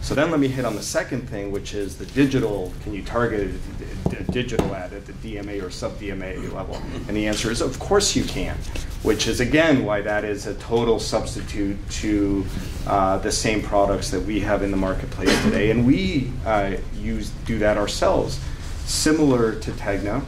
So then let me hit on the second thing, which is the digital. Can you target a, digital ad at the DMA or sub DMA level? And the answer is, of course you can, which is again why that is a total substitute to uh, the same products that we have in the marketplace today. And we uh, use do that ourselves. Similar to Tegna,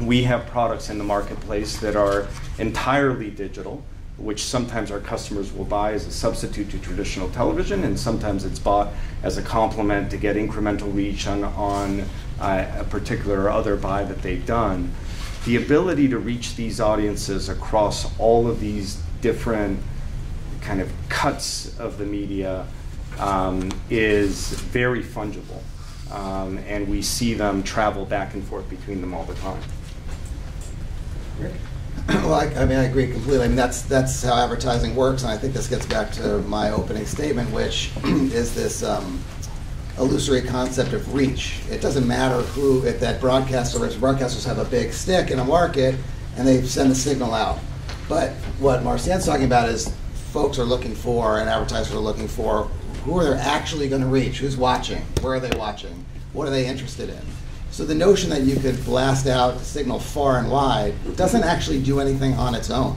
we have products in the marketplace that are entirely digital which sometimes our customers will buy as a substitute to traditional television, and sometimes it's bought as a complement to get incremental reach on, on uh, a particular or other buy that they've done. The ability to reach these audiences across all of these different kind of cuts of the media um, is very fungible. Um, and we see them travel back and forth between them all the time. Well, I, I mean, I agree completely. I mean, that's, that's how advertising works, and I think this gets back to my opening statement, which is this um, illusory concept of reach. It doesn't matter who, if that broadcaster, broadcasters have a big stick in a market, and they send the signal out. But what Marcien's talking about is folks are looking for, and advertisers are looking for, who are they actually going to reach? Who's watching? Where are they watching? What are they interested in? So the notion that you could blast out a signal far and wide doesn't actually do anything on its own.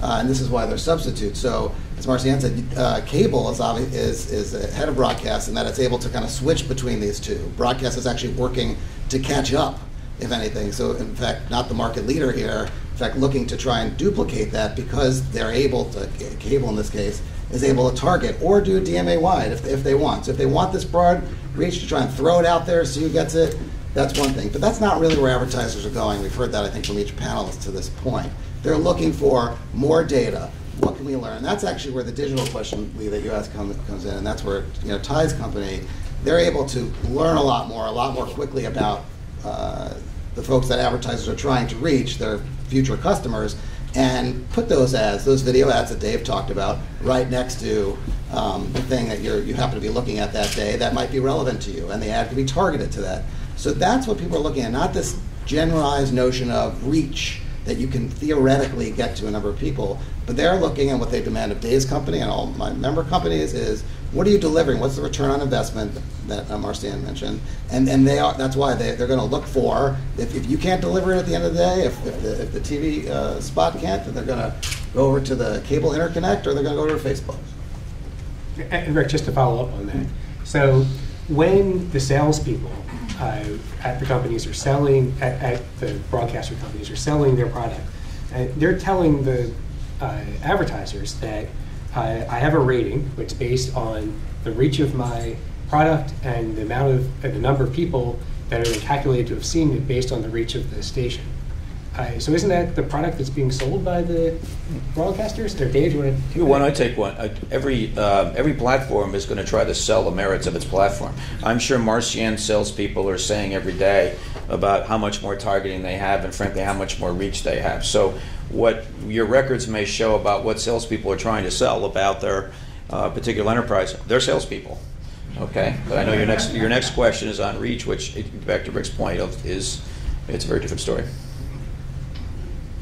Uh, and this is why they're substitutes. So, as Marcien said, uh, cable is, is, is ahead of broadcast in that it's able to kind of switch between these two. Broadcast is actually working to catch up, if anything. So, in fact, not the market leader here, in fact, looking to try and duplicate that because they're able to, cable in this case, is able to target or do DMA wide if, if they want. So, if they want this broad reach to try and throw it out there, see who gets it, that's one thing. But that's not really where advertisers are going. We've heard that, I think, from each panelist to this point. They're looking for more data. What can we learn? And that's actually where the digital question, Lee, that you asked come, comes in. And that's where, you know, Ty's company, they're able to learn a lot more, a lot more quickly about uh, the folks that advertisers are trying to reach, their future customers, and put those ads, those video ads that Dave talked about, right next to um, the thing that you happen to be looking at that day that might be relevant to you, and the ad can be targeted to that. So that's what people are looking at, not this generalized notion of reach that you can theoretically get to a number of people, but they're looking at what they demand of Dave's company and all my member companies is what are you delivering? What's the return on investment that Marcien mentioned? And and they are that's why they, they're going to look for if, if you can't deliver it at the end of the day, if, if the if the TV uh, spot can't, then they're going to go over to the cable interconnect or they're going to go over to Facebook. And Rick, just to follow up on that. So when the salespeople uh, at the companies are selling, at, at the broadcaster companies are selling their product, uh, they're telling the uh, advertisers that uh, I have a rating which is based on the reach of my product and the amount of, the number of people that are calculated to have seen it based on the reach of the station. Uh, so isn't that the product that's being sold by the broadcasters? Or Dave, you want to? Why don't I take one? Uh, Every, uh, every platform is going to try to sell the merits of its platform. I'm sure Marcien salespeople are saying every day about how much more targeting they have and frankly how much more reach they have. So what your records may show about what salespeople are trying to sell about their uh, particular enterprise, they're salespeople. Okay, but I know your next your next question is on reach, which back to Rick's point of is it's a very different story.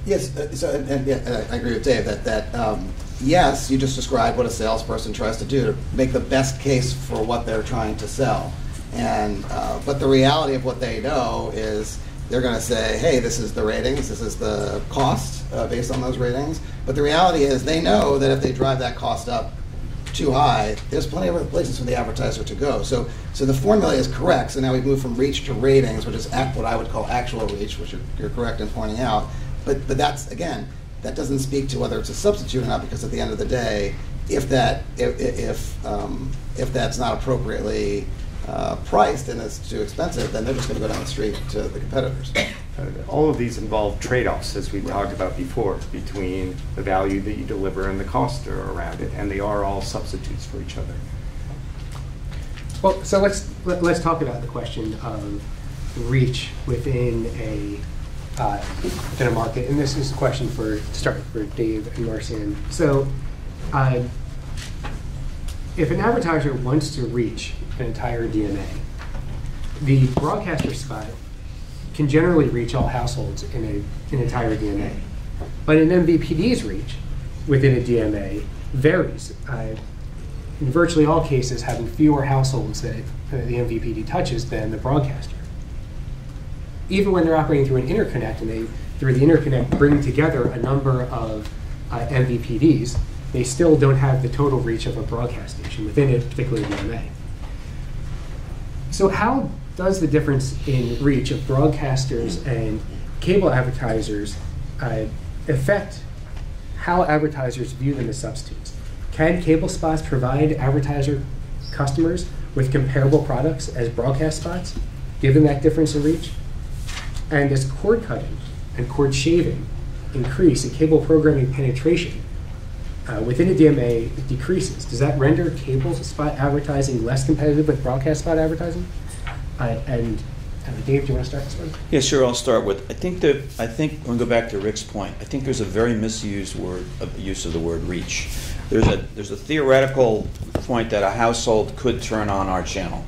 Yes, uh, so, and, and, yeah, and I agree with Dave that, that um, yes, you just described what a salesperson tries to do to make the best case for what they're trying to sell. And, uh, but the reality of what they know is they're going to say, hey, this is the ratings, this is the cost uh, based on those ratings. But the reality is they know that if they drive that cost up too high, there's plenty of other places for the advertiser to go. So, so the formula is correct. So now we've moved from reach to ratings, which is act, what I would call actual reach, which you're, you're correct in pointing out. But, but that's, again, that doesn't speak to whether it's a substitute or not, because at the end of the day, if that, if, if, um, if that's not appropriately uh, priced and it's too expensive, then they're just going to go down the street to the competitors. All of these involve trade-offs, as we talked about before, between the value that you deliver and the cost around it, and they are all substitutes for each other. Well, so let's let, let's talk about the question of reach within a uh, within a market, and this is a question for to start for Dave and Marcien. So, uh, if an advertiser wants to reach an entire DMA, the broadcaster spot can generally reach all households in a, an entire DMA, but an MVPD's reach within a DMA varies. Uh, in virtually all cases, having fewer households that uh, the MVPD touches than the broadcaster. Even when they're operating through an interconnect and they, through the interconnect, bring together a number of uh, MVPDs, they still don't have the total reach of a broadcast station within a particular DMA. So, how does the difference in reach of broadcasters and cable advertisers uh, affect how advertisers view them as substitutes? Can cable spots provide advertiser customers with comparable products as broadcast spots, given that difference in reach? And does cord cutting and cord shaving increase in cable programming penetration uh, within a DMA decreases? Does that render cable spot advertising less competitive with broadcast spot advertising? Uh, and Uh, Dave, do you want to start this one? Yeah, sure. I'll start with. I think that I think I'm going to go back to Rick's point. I think there's a very misused word uh, use of the word reach. There's a there's a theoretical point that a household could turn on our channel.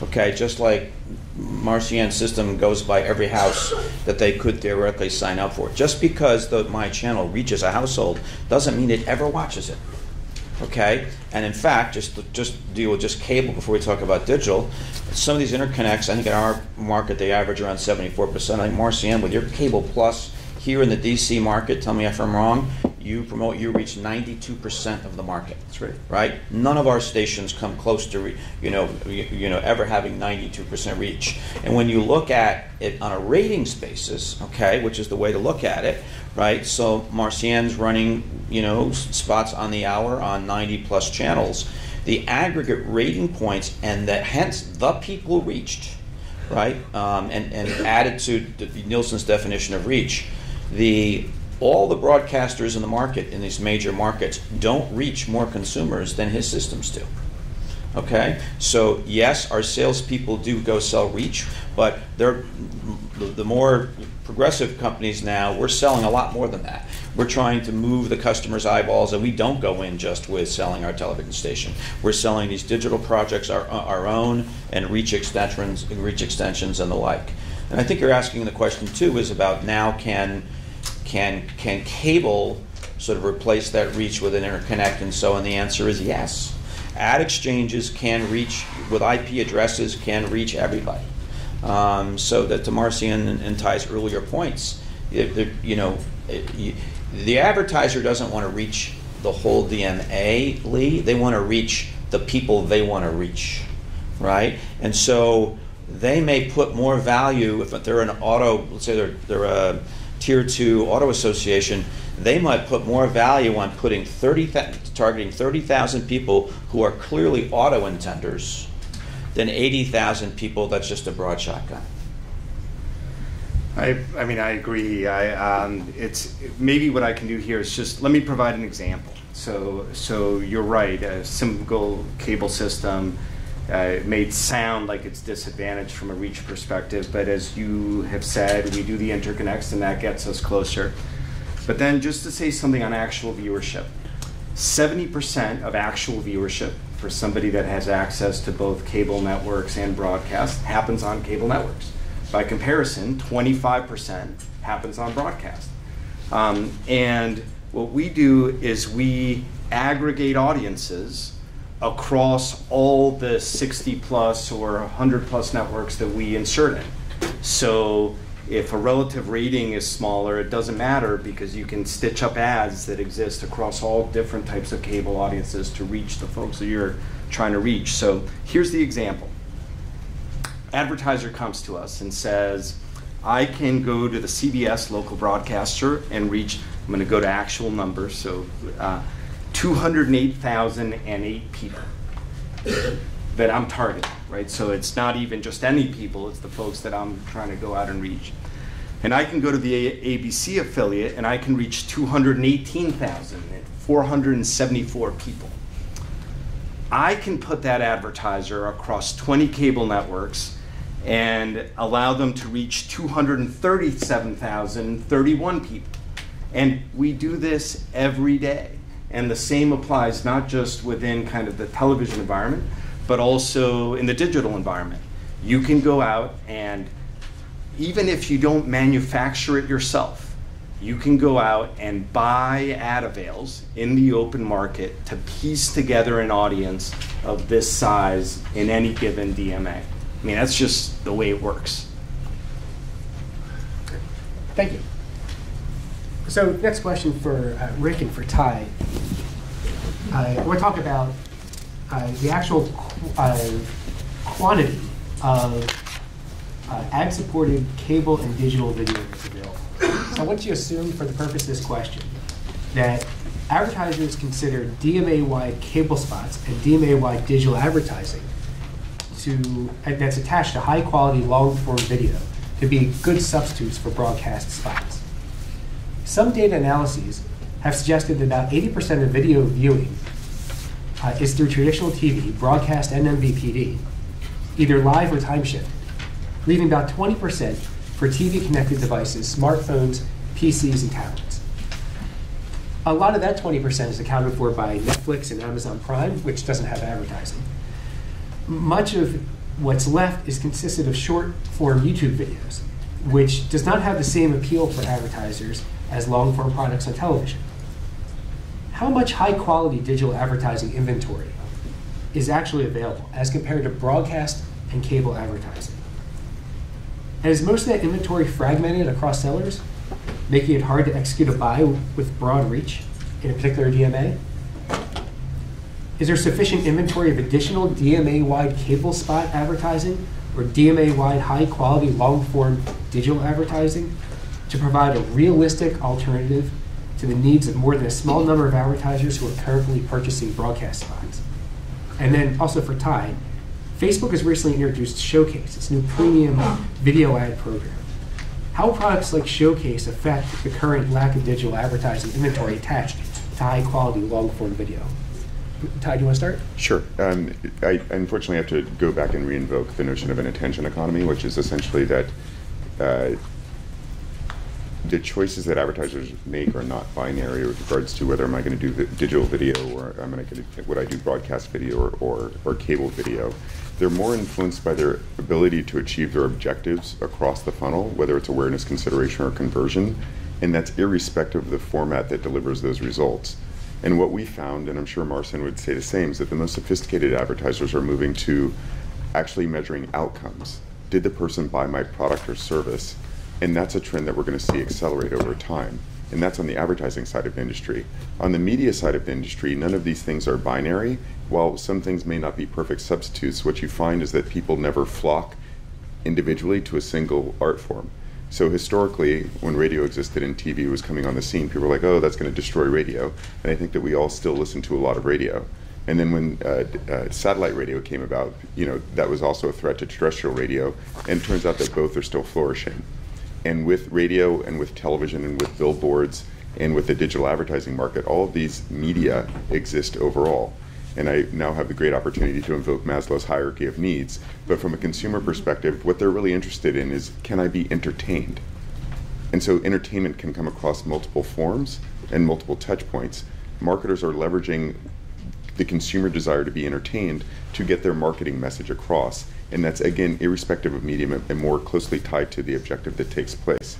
Okay, just like Marcien's system goes by every house that they could theoretically sign up for. Just because the, my channel reaches a household doesn't mean it ever watches it okay? And in fact, just to, just deal with just cable before we talk about digital, some of these interconnects, I think in our market they average around 74%. I think Marcien, with your cable plus here in the DC market, tell me if I'm wrong, you promote, you reach 92% of the market. That's right. Right? None of our stations come close to, re, you know, you, you know, ever having 92% reach. And when you look at it on a ratings basis, okay, which is the way to look at it, right? So Marcien's running, you know, spots on the hour on 90 plus channels. The aggregate rating points and that hence the people reached, right? Um, and, and added to the, Nielsen's definition of reach, the all the broadcasters in the market in these major markets don't reach more consumers than his systems do. Okay, so yes, our salespeople do go sell reach, but they're the more progressive companies now. We're selling a lot more than that. We're trying to move the customer's eyeballs, and we don't go in just with selling our television station. We're selling these digital projects, our our own, and reach extensions, reach extensions, and the like. And I think you're asking the question too is about now can can can cable sort of replace that reach with an interconnect and so on? The answer is yes. Ad exchanges can reach with IP addresses can reach everybody. Um, so that to Marcien and, and Ty's earlier points, it, it, you know, it, you, the advertiser doesn't want to reach the whole DMA, Lee. They want to reach the people they want to reach, right? And so they may put more value if they're an auto, let's say they're, they're a tier two auto association, they might put more value on putting 30, targeting 30,000 people who are clearly auto intenders than 80,000 people that's just a broad shotgun. I, I mean, I agree. I, um, it's maybe what I can do here is just let me provide an example. So, so you're right. A single cable system uh, may sound like it's disadvantaged from a reach perspective, but as you have said, we do the interconnects, and that gets us closer. But then, just to say something on actual viewership, 70% of actual viewership for somebody that has access to both cable networks and broadcast happens on cable networks. By comparison, 25% happens on broadcast. Um, and what we do is we aggregate audiences across all the 60 plus or 100 plus networks that we insert in. So if a relative rating is smaller, it doesn't matter because you can stitch up ads that exist across all different types of cable audiences to reach the folks that you're trying to reach. So here's the example. Advertiser comes to us and says, I can go to the CBS local broadcaster and reach, I'm going to go to actual numbers, so uh, 208,008 people that I'm targeting, right? So it's not even just any people, it's the folks that I'm trying to go out and reach. And I can go to the a ABC affiliate and I can reach 218,474 people. I can put that advertiser across 20 cable networks and allow them to reach 237,031 people. And we do this every day. And the same applies not just within kind of the television environment, but also in the digital environment. You can go out and even if you don't manufacture it yourself, you can go out and buy ad avails in the open market to piece together an audience of this size in any given DMA. I mean, that's just the way it works. Thank you. So next question for uh, Rick and for Ty. Uh, we're talking about uh, the actual qu uh, quantity of uh, ad-supported cable and digital video that's available. So I want you to assume, for the purpose of this question, that advertisers consider DMA-wide cable spots and DMA-wide digital advertising to that's attached to high-quality long-form video to be good substitutes for broadcast spots. Some data analyses have suggested that about 80% of video viewing uh, is through traditional TV, broadcast, and MVPD, either live or time shifted. leaving about 20% for TV connected devices, smartphones, PCs, and tablets. A lot of that 20% is accounted for by Netflix and Amazon Prime, which doesn't have advertising. Much of what's left is consisted of short form YouTube videos, which does not have the same appeal for advertisers as long form products on television. How much high quality digital advertising inventory is actually available as compared to broadcast and cable advertising? And is most of that inventory fragmented across sellers, making it hard to execute a buy with broad reach in a particular DMA? Is there sufficient inventory of additional DMA-wide cable spot advertising or DMA-wide high-quality long-form digital advertising to provide a realistic alternative to the needs of more than a small number of advertisers who are currently purchasing broadcast spots? And then also for Ty, Facebook has recently introduced Showcase, its new premium video ad program. How will products like Showcase affect the current lack of digital advertising inventory attached to high-quality long-form video? Ty, do you want to start? Sure. Um, I unfortunately have to go back and reinvoke the notion of an attention economy, which is essentially that uh, the choices that advertisers make are not binary with regards to whether am I going to do digital video or am I going to would I do broadcast video or, or, or cable video. They're more influenced by their ability to achieve their objectives across the funnel, whether it's awareness, consideration, or conversion, and that's irrespective of the format that delivers those results. And what we found, and I'm sure Marcien would say the same, is that the most sophisticated advertisers are moving to actually measuring outcomes. Did the person buy my product or service? And that's a trend that we're going to see accelerate over time. And that's on the advertising side of the industry. On the media side of the industry, none of these things are binary. While some things may not be perfect substitutes, what you find is that people never flock individually to a single art form. So historically, when radio existed and TV was coming on the scene, people were like, "Oh, that's going to destroy radio," and I think that we all still listen to a lot of radio. And then when uh, uh, satellite radio came about, you know, that was also a threat to terrestrial radio, and it turns out that both are still flourishing. And with radio and with television and with billboards and with the digital advertising market, all of these media exist overall. And I now have the great opportunity to invoke Maslow's hierarchy of needs. But from a consumer perspective, what they're really interested in is can I be entertained? And so entertainment can come across multiple forms and multiple touch points. Marketers are leveraging the consumer desire to be entertained to get their marketing message across. And that's, again, irrespective of medium and more closely tied to the objective that takes place.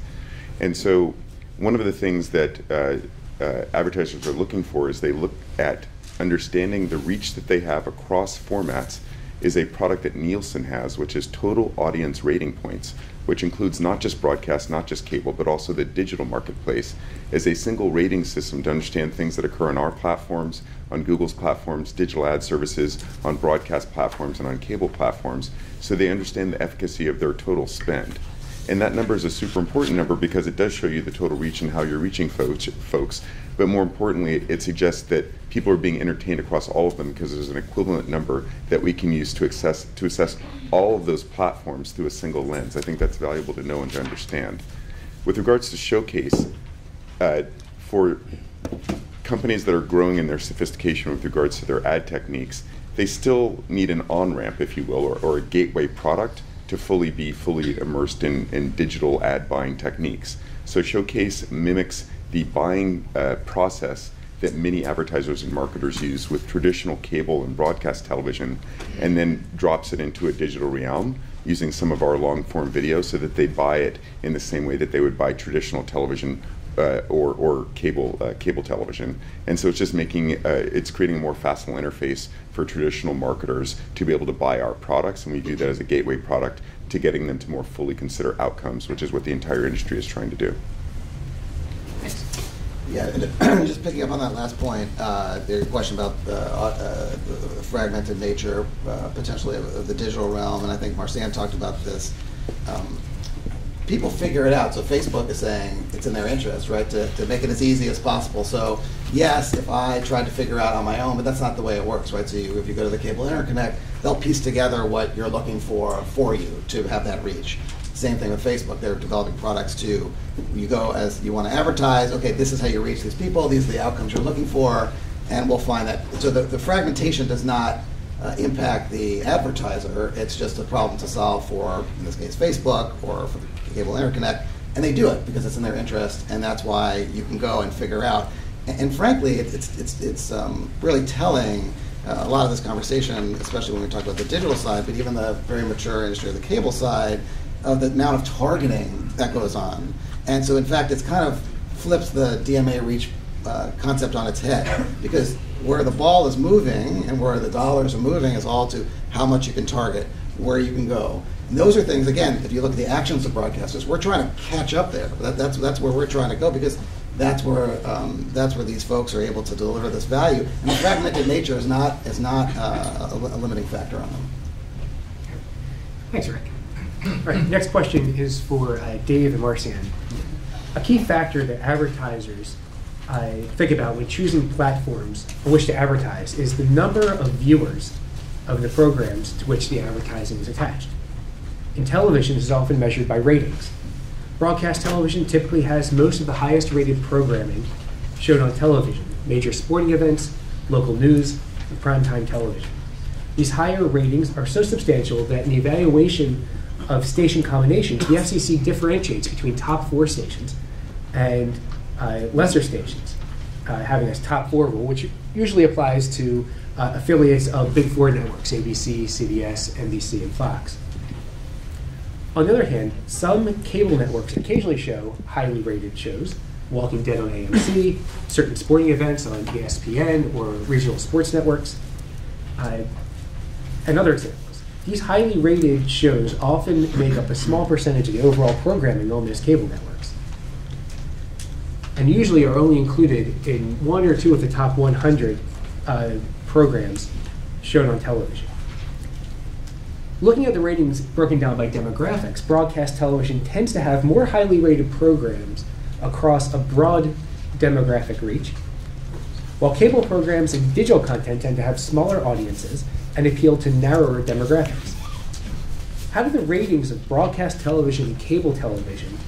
And so, one of the things that uh, uh, advertisers are looking for is they look at understanding the reach that they have across formats is a product that Nielsen has, which is total audience rating points, which includes not just broadcast, not just cable, but also the digital marketplace, as a single rating system to understand things that occur on our platforms, on Google's platforms, digital ad services, on broadcast platforms, and on cable platforms, so they understand the efficacy of their total spend. And that number is a super important number because it does show you the total reach and how you're reaching folks. folks. But more importantly, it suggests that people are being entertained across all of them because there's an equivalent number that we can use to assess, to assess all of those platforms through a single lens. I think that's valuable to know and to understand. With regards to Showcase, uh, for companies that are growing in their sophistication with regards to their ad techniques, they still need an on ramp, if you will, or, or a gateway product to fully be fully immersed in, in digital ad buying techniques. So Showcase mimics the buying uh, process that many advertisers and marketers use with traditional cable and broadcast television, and then drops it into a digital realm using some of our long form video so that they buy it in the same way that they would buy traditional television uh, or, or cable uh, cable television, and so it's just making uh, it's creating a more facile interface for traditional marketers to be able to buy our products, and we do that as a gateway product to getting them to more fully consider outcomes, which is what the entire industry is trying to do. Yeah, and just picking up on that last point, uh, question about the, uh, the fragmented nature uh, potentially of, of, the digital realm, and I think Marcien talked about this. Um, people figure it out. So Facebook is saying it's in their interest, right, to, to make it as easy as possible. So yes, if I tried to figure out on my own, but that's not the way it works, right? So you, if you go to the cable interconnect, they'll piece together what you're looking for for you to have that reach. Same thing with Facebook. They're developing products too. You go as you want to advertise. Okay, this is how you reach these people. These are the outcomes you're looking for, and we'll find that. So the, the fragmentation does not uh, impact the advertiser. It's just a problem to solve for, in this case, Facebook or for the cable interconnect. And they do it because it's in their interest, and that's why you can go and figure out. And, and frankly, it, it's, it's, it's um, really telling uh, a lot of this conversation, especially when we talk about the digital side, but even the very mature industry of the cable side, of the amount of targeting that goes on. And so, in fact, it's kind of flips the DMA reach uh, concept on its head because where the ball is moving and where the dollars are moving is all to how much you can target, where you can go. And those are things, again, if you look at the actions of broadcasters, we're trying to catch up there. That, that's, that's where we're trying to go because that's where, um, that's where these folks are able to deliver this value. And the fragmented nature is not, is not uh, a, a limiting factor on them. Thanks, Rick. All right, next question is for uh, Dave and Marcien. A key factor that advertisers uh, think about when choosing platforms on which to advertise is the number of viewers of the programs to which the advertising is attached. In television, this is often measured by ratings. Broadcast television typically has most of the highest rated programming shown on television, major sporting events, local news, and primetime television. These higher ratings are so substantial that in the evaluation of station combinations, the FCC differentiates between top four stations and uh, lesser stations, uh, having a top four rule, which usually applies to uh, affiliates of big four networks ABC, CBS, NBC, and Fox. On the other hand, some cable networks occasionally show highly rated shows, Walking Dead on AMC, certain sporting events on ESPN or regional sports networks, uh, and other examples. These highly rated shows often make up a small percentage of the overall programming on those cable networks, and usually are only included in one or two of the top 100 uh, programs shown on television. Looking at the ratings broken down by demographics, broadcast television tends to have more highly rated programs across a broad demographic reach, while cable programs and digital content tend to have smaller audiences and appeal to narrower demographics. How do the ratings of broadcast television and cable television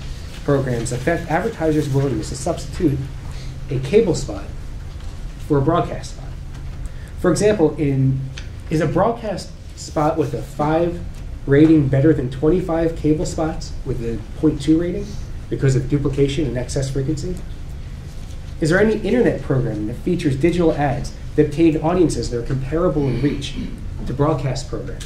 programs affect advertisers' willingness to substitute a cable spot for a broadcast spot? For example, in is a broadcast spot with a 5 rating better than 25 cable spots with a 0.2 rating because of duplication and excess frequency? Is there any internet program that features digital ads that obtain audiences that are comparable in reach to broadcast programming?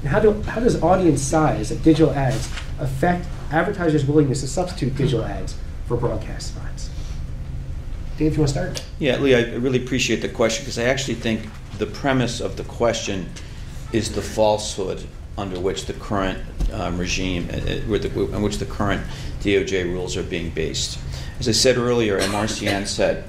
And how, do, how does audience size of digital ads affect advertisers' willingness to substitute digital ads for broadcast spots? Dave, you want to start? Yeah, Lee, I really appreciate the question because I actually think the premise of the question is the falsehood under which the current um, regime, uh, uh, in which the current DOJ rules are being based. As I said earlier, and said,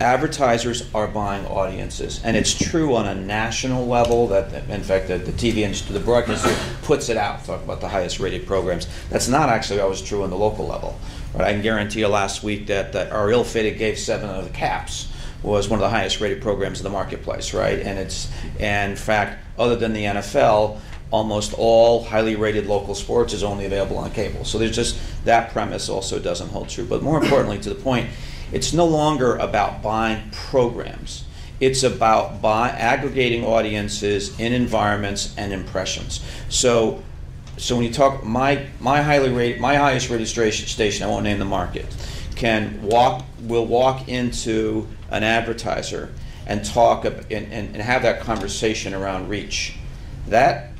advertisers are buying audiences, and it's true on a national level. That, in fact, the, the TV industry, the broadcast industry puts it out. Talk about the highest rated programs. That's not actually always true on the local level. Right? I can guarantee you last week that, that our ill-fated gave seven of the caps was one of the highest rated programs in the marketplace, right? And it's, and in fact, other than the NFL, almost all highly rated local sports is only available on cable. So there's just that premise also doesn't hold true. But more importantly, to the point, it's no longer about buying programs. It's about aggregating audiences in environments and impressions. So, so when you talk my my highly rated my highest registration station, I won't name the market can walk will walk into an advertiser and talk and, and, and have that conversation around reach. That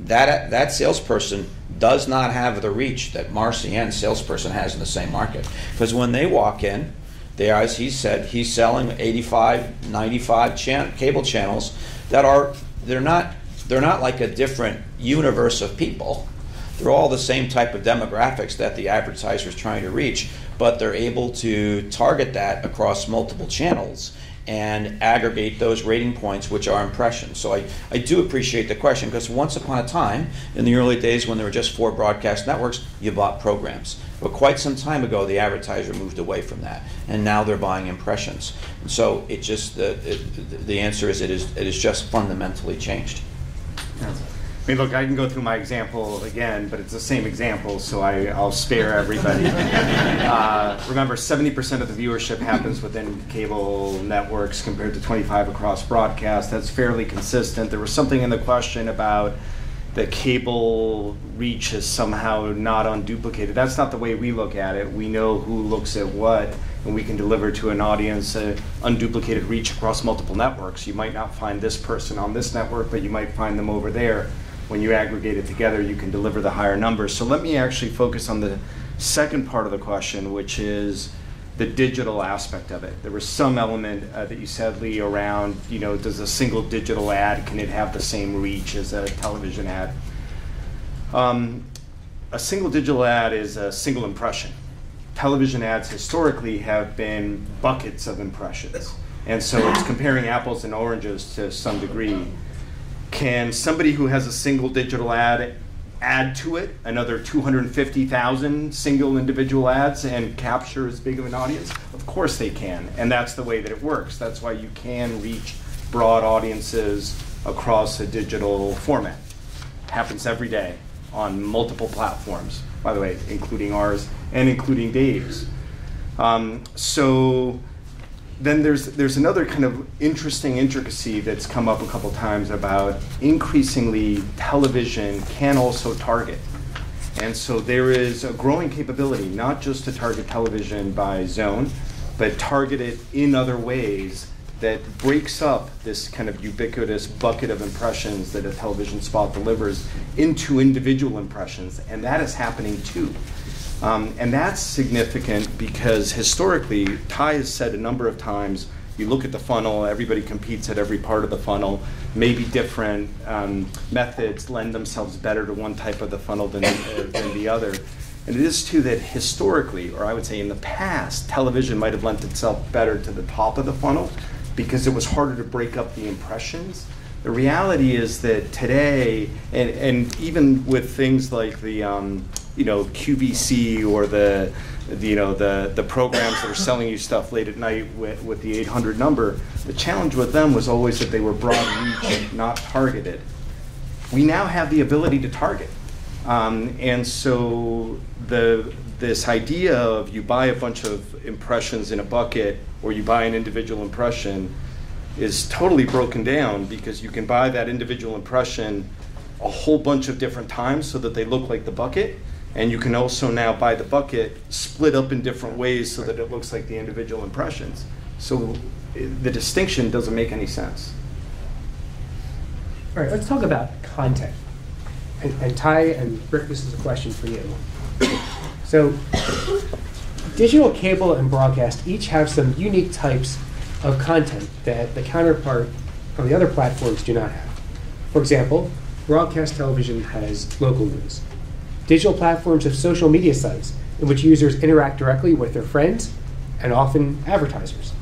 that that salesperson does not have the reach that Marcien salesperson has in the same market. Because when they walk in, they as he said, he's selling 85, 95 chan- cable channels that are they're not they're not like a different universe of people. They're all the same type of demographics that the advertiser is trying to reach, but they're able to target that across multiple channels and aggregate those rating points, which are impressions. So I, I do appreciate the question because once upon a time, in the early days when there were just four broadcast networks, you bought programs. But quite some time ago, the advertiser moved away from that, and now they're buying impressions. And so it just the, it, the answer is it is it is just fundamentally changed. I mean, look, I can go through my example again, but it's the same example, so I, I'll spare everybody. uh, remember, 70% of the viewership happens within cable networks compared to 25 across broadcast. That's fairly consistent. There was something in the question about the cable reach is somehow not unduplicated. That's not the way we look at it. We know who looks at what, and we can deliver to an audience an unduplicated reach across multiple networks. You might not find this person on this network, but you might find them over there. When you aggregate it together, you can deliver the higher numbers. So let me actually focus on the second part of the question, which is the digital aspect of it. There was some element uh, that you said, Lee, around, you know, does a single digital ad, can it have the same reach as a television ad? Um, a single digital ad is a single impression. Television ads historically have been buckets of impressions. And so it's comparing apples and oranges to some degree. Can somebody who has a single digital ad add to it another 250,000 single individual ads and capture as big of an audience? Of course they can, and that's the way that it works. That's why you can reach broad audiences across a digital format. Happens every day on multiple platforms, by the way, including ours and including Dave's. Um, so then there's there's another kind of interesting intricacy that's come up a couple times about increasingly television can also target. And so there is a growing capability not just to target television by zone, but target it in other ways that breaks up this kind of ubiquitous bucket of impressions that a television spot delivers into individual impressions. And that is happening too. Um, and that's significant because historically, Ty has said a number of times, you look at the funnel, everybody competes at every part of the funnel. Maybe different um, methods lend themselves better to one type of the funnel than, uh, than the other. And it is too that historically, or I would say in the past, television might have lent itself better to the top of the funnel because it was harder to break up the impressions. The reality is that today, and, and even with things like the, um, you know QVC or the, the, you know the the programs that are selling you stuff late at night with, with the 800 number. The challenge with them was always that they were broad reach, not targeted. We now have the ability to target, um, and so the this idea of you buy a bunch of impressions in a bucket or you buy an individual impression is totally broken down because you can buy that individual impression a whole bunch of different times so that they look like the bucket and you can also now buy the bucket split up in different ways so that it looks like the individual impressions. So the distinction doesn't make any sense. All right, let's talk about content. And, and Ty and Rick, this is a question for you. So, digital cable and broadcast each have some unique types of content that the counterpart from the other platforms do not have. For example, broadcast television has local news. Digital platforms have social media sites in which users interact directly with their friends and often advertisers.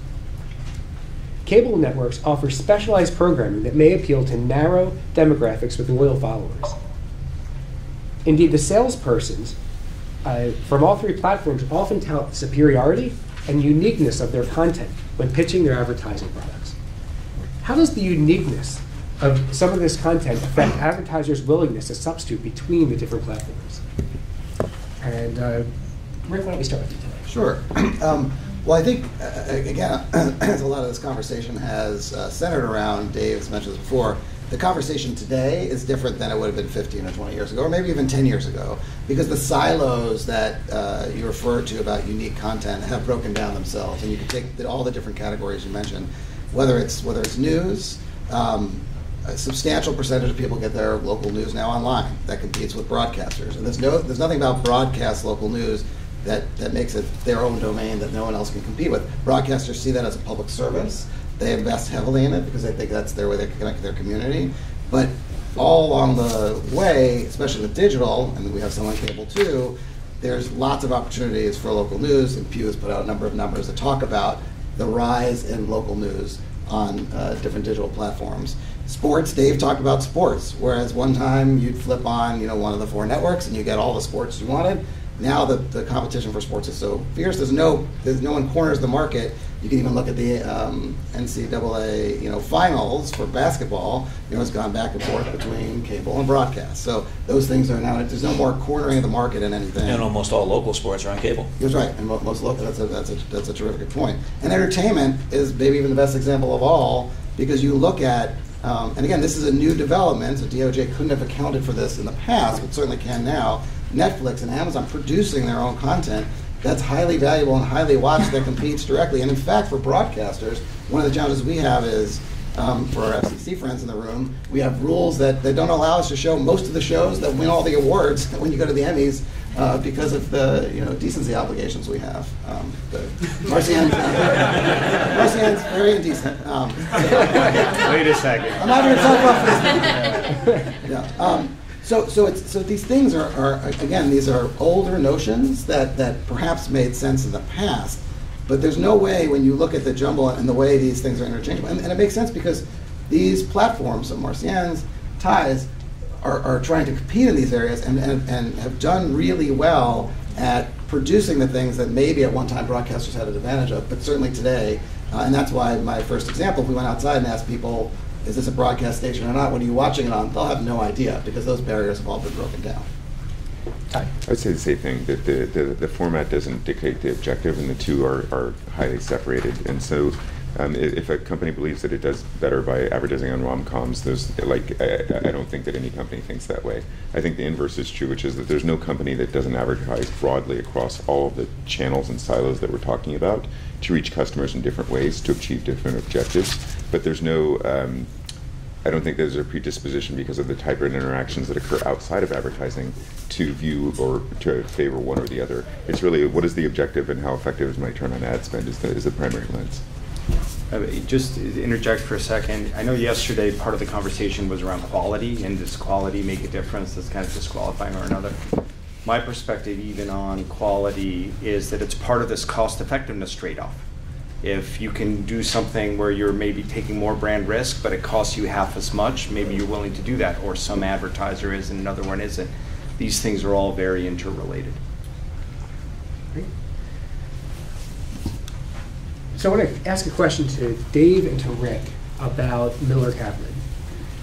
Cable networks offer specialized programming that may appeal to narrow demographics with loyal followers. Indeed, the salespersons uh, from all three platforms often tout the superiority and uniqueness of their content when pitching their advertising products. How does the uniqueness of some of this content affect advertisers' willingness to substitute between the different platforms? And uh, Rick, why don't we start with you today? Sure. Um, well, I think, uh, again, as a lot of this conversation has uh, centered around, Dave, Dave's mentioned this before, the conversation today is different than it would have been 15 or 20 years ago, or maybe even 10 years ago, because the silos that uh, you referred to about unique content have broken down themselves, and you can take the, all the different categories you mentioned, whether it's whether it's news. Um, a substantial percentage of people get their local news now online. That competes with broadcasters, and there's no there's nothing about broadcast local news that, that makes it their own domain that no one else can compete with. Broadcasters see that as a public service. They invest heavily in it because they think that's their way they connect their community. But all along the way, especially with digital, and we have some on cable too, there's lots of opportunities for local news, and Pew has put out a number of numbers that talk about the rise in local news on uh, different digital platforms. Sports, Dave talked about sports, whereas one time you'd flip on, you know, one of the four networks and you get all the sports you wanted. now the, the competition for sports is so fierce. There's no there's no one corners the market. You can even look at the um, NCAA you know finals for basketball. You know it's gone back and forth between cable and broadcast. So those things are now there's no more cornering of the market in anything. And almost all local sports are on cable. That's right, and most local. That's a that's a that's a terrific point. And entertainment is maybe even the best example of all because you look at, um, and again, this is a new development. So DOJ couldn't have accounted for this in the past, but certainly can now. Netflix and Amazon producing their own content that's highly valuable and highly watched that competes directly. And in fact, for broadcasters, one of the challenges we have is um, for our FCC friends in the room, we have rules that, that don't allow us to show most of the shows that win all the awards when you go to the Emmys uh, because of the you know decency obligations we have. Um, the Marcien's, uh, Marcien's very indecent. Um, so- Wait a second. I'm not going to talk about this. yeah. Um, so, so, it's, so these things are, are, again, these are older notions that, that perhaps made sense in the past, but there's no way when you look at the jumble and the way these things are interchangeable, and, and it makes sense because these platforms, so Marcien's, Ty's, are, are trying to compete in these areas and, and, and have done really well at producing the things that maybe at one time broadcasters had an advantage of, but certainly today, uh, and that's why my first example, if we went outside and asked people, is this a broadcast station or not, what are you watching it on, they'll have no idea because those barriers have all been broken down. Ty. I'd say the same thing, that the, the, the format doesn't dictate the objective, and the two are, are highly separated. And so, um, if a company believes that it does better by advertising on rom-coms, there's, like, I, I- I don't think that any company thinks that way. I think the inverse is true, which is that there's no company that doesn't advertise broadly across all of the channels and silos that we're talking about to reach customers in different ways to achieve different objectives. But there's no, um, I don't think there's a predisposition because of the type of interactions that occur outside of advertising to view or to favor one or the other. It's really what is the objective and how effective is my turn on ad spend is the, is the primary lens. Uh, Just interject for a second, I know yesterday part of the conversation was around quality, and does quality make a difference? That's kind of disqualifying or another. My perspective, even on quality, is that it's part of this cost effectiveness trade off. If you can do something where you're maybe taking more brand risk, but it costs you half as much, maybe you're willing to do that, or some advertiser is and another one isn't. These things are all very interrelated. So I want to ask a question to Dave and to Rick about Miller Kaplan.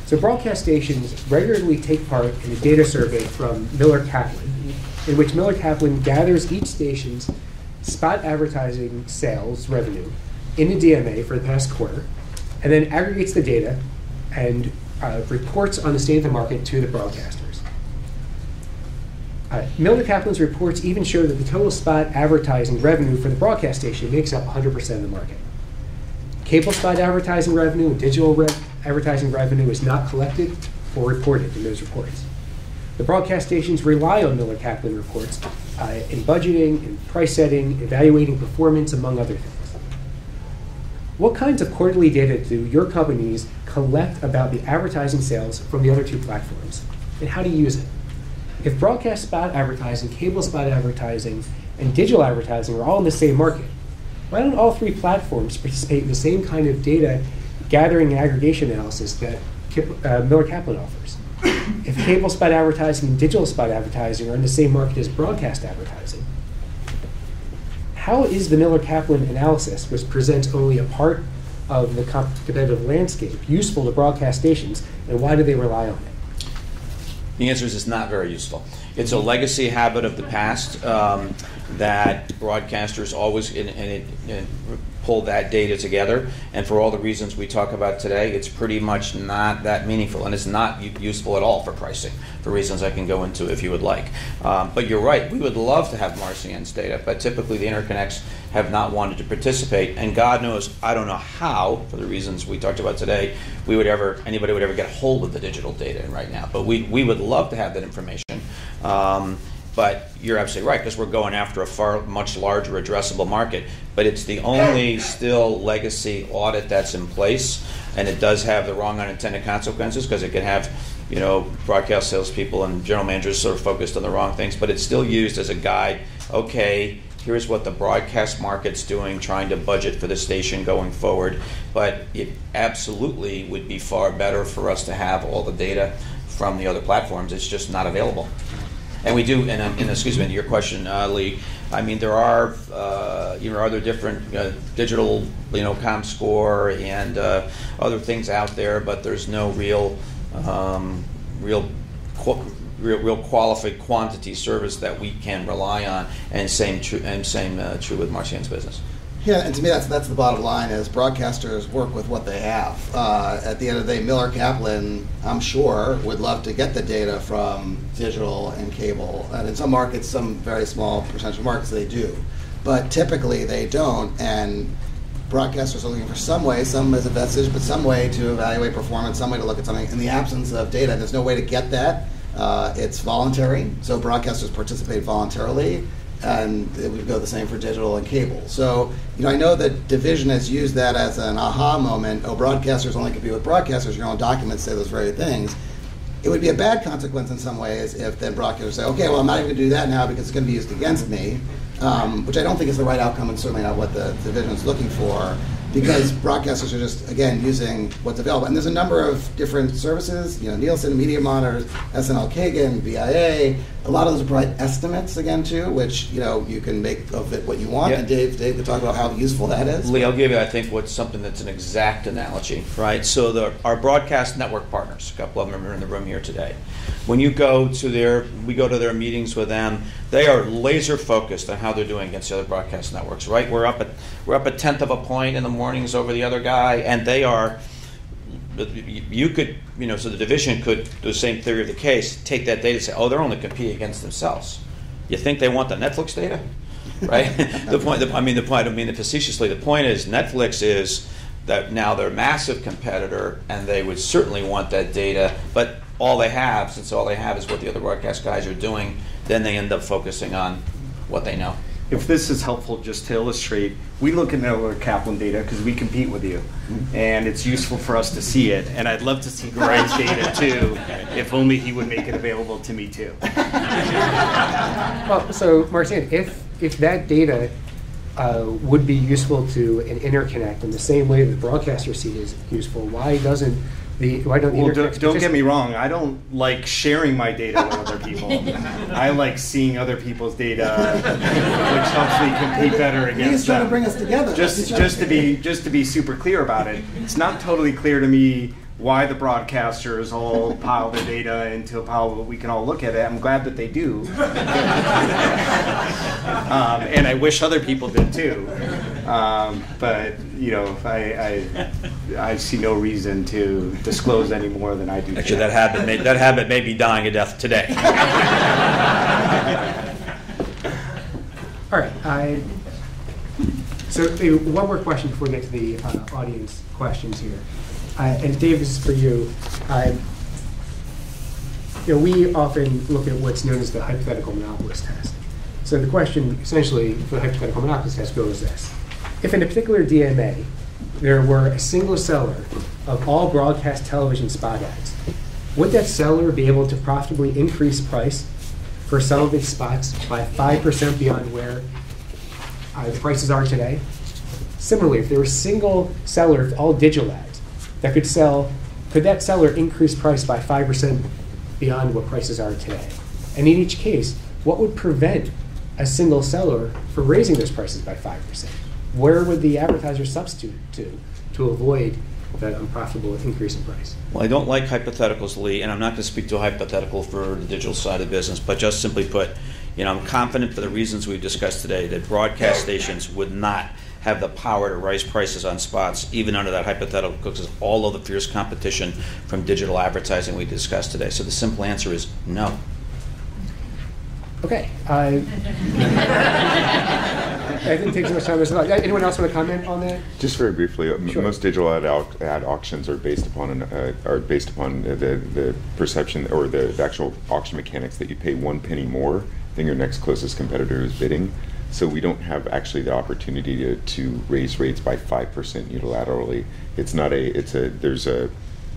So broadcast stations regularly take part in a data survey from Miller Kaplan, in which Miller Kaplan gathers each station's spot advertising sales revenue in a DMA for the past quarter, and then aggregates the data and uh, reports on the state of the market to the broadcasters. Uh, Miller Kaplan's reports even show that the total spot advertising revenue for the broadcast station makes up 100% of the market. Cable spot advertising revenue and digital re- advertising revenue is not collected or reported in those reports. The broadcast stations rely on Miller Kaplan reports uh, in budgeting, in price setting, evaluating performance, among other things. What kinds of quarterly data do your companies collect about the advertising sales from the other two platforms? And how do you use it? If broadcast spot advertising, cable spot advertising, and digital advertising are all in the same market, why don't all three platforms participate in the same kind of data gathering and aggregation analysis that Kip, uh, Miller Kaplan offers? If cable spot advertising and digital spot advertising are in the same market as broadcast advertising, how is the Miller Kaplan analysis, which presents only a part of the competitive landscape, useful to broadcast stations, and why do they rely on it? The answer is it's not very useful. It's a legacy habit of the past um, that broadcasters always and, pull that data together. And for all the reasons we talk about today, it's pretty much not that meaningful, and it's not useful at all for pricing. For reasons I can go into if you would like. Um, but you're right. We would love to have Marcien's data, but typically the interconnects have not wanted to participate. And God knows, I don't know how, for the reasons we talked about today, we would ever anybody would ever get a hold of the digital data right now. But we we would love to have that information. Um, but you're absolutely right because we're going after a far much larger addressable market. But it's the only still legacy audit that's in place, and it does have the wrong unintended consequences because it can have, you know, broadcast salespeople and general managers sort of focused on the wrong things. But it's still used as a guide. Okay, here's what the broadcast market's doing, trying to budget for the station going forward. But it absolutely would be far better for us to have all the data from the other platforms. It's just not available. And we do, and, um, and excuse me, to your question, uh, Lee, I mean, there are, uh, you know, other different uh, digital, you know, ComScore and uh, other things out there, but there's no real, um, real, real, real qualified quantity service that we can rely on. And same true, and same uh, true with Marcien's business. Yeah, and to me, that's that's the bottom line: is broadcasters work with what they have. Uh, at the end of the day, Miller Kaplan, I'm sure, would love to get the data from digital and cable. And in some markets, some very small percentage of markets, they do, but typically they don't. And broadcasters are looking for some way, some as a message, but some way to evaluate performance, some way to look at something. In the absence of data, there's no way to get that. Uh, it's voluntary, so broadcasters participate voluntarily and it would go the same for digital and cable. So, you know, I know that Division has used that as an aha moment. Oh, broadcasters only compete with broadcasters. Your own documents say those very things. It would be a bad consequence in some ways if then broadcasters say, okay, well, I'm not even going to do that now because it's going to be used against me, um, which I don't think is the right outcome and certainly not what the division is looking for because broadcasters are just again using what's available. And there's a number of different services, you know, Nielsen, Media Monitor, SNL Kagan, BIA. A lot of those provide estimates again too, which you know you can make of it what you want. Yeah. And Dave, Dave could talk about how useful that is. Lee, I'll give you, I think, what's something that's an exact analogy, right? So the, our broadcast network partners, a couple of them are in the room here today. When you go to their, we go to their meetings with them, they are laser focused on how they're doing against the other broadcast networks, right? We're up at, we're up a tenth of a point in the mornings over the other guy, and they are, you could, you know, so the division could, do the same theory of the case, take that data and say, oh, they're only competing against themselves. You think they want the Netflix data? Right? the point, the, I mean, the point, I mean, facetiously, the point is Netflix is that now they're a massive competitor and they would certainly want that data, but all they have, since all they have is what the other broadcast guys are doing, then they end up focusing on what they know. If this is helpful, just to illustrate, we look at our Kaplan data because we compete with you, and it's useful for us to see it. And I'd love to see Grant's data too, if only he would make it available to me too. Well, so Marcien, if, if that data uh, would be useful to an interconnect in the same way that broadcasters see it as useful, why doesn't the, why don't Well, don't, don't get me wrong. I don't like sharing my data with other people. I like seeing other people's data, which helps me compete better against He's trying to bring us together. just just to be just to be super clear about it, it's not totally clear to me why the broadcasters all pile their data into a pile that we can all look at it. I'm glad that they do, um, and I wish other people did too. Um, but you know, I, I I see no reason to disclose any more than I do. Actually, today. that habit may, that habit may be dying a death today. All right, I, so one more question before we get to the uh, audience questions here. Uh, And Dave, this is for you. Uh, You know, we often look at what's known as the hypothetical monopolist test. So the question essentially for the hypothetical monopolist test goes this. If in a particular DMA, there were a single seller of all broadcast television spot ads, would that seller be able to profitably increase price for some of its spots by 5% beyond where uh, the prices are today? Similarly, if there were a single seller of all digital ads that could sell, could that seller increase price by 5% beyond what prices are today? And in each case, what would prevent a single seller from raising those prices by 5%? Where would the advertiser substitute to to avoid that unprofitable increase in price? Well, I don't like hypotheticals, Lee, and I'm not going to speak to a hypothetical for the digital side of the business, but just simply put, you know, I'm confident for the reasons we've discussed today that broadcast stations would not have the power to raise prices on spots, even under that hypothetical, because of all of the fierce competition from digital advertising we discussed today. So the simple answer is no. Okay. uh, I didn't take too much time. There's not- Anyone else want to comment on that? Just very briefly, uh, Sure. most digital ad, au- ad auctions are based upon an, uh, are based upon the, the perception or the, the actual auction mechanics that you pay one penny more than your next closest competitor who's bidding. So we don't have actually the opportunity to, to raise rates by five percent unilaterally. It's not a it's a there's a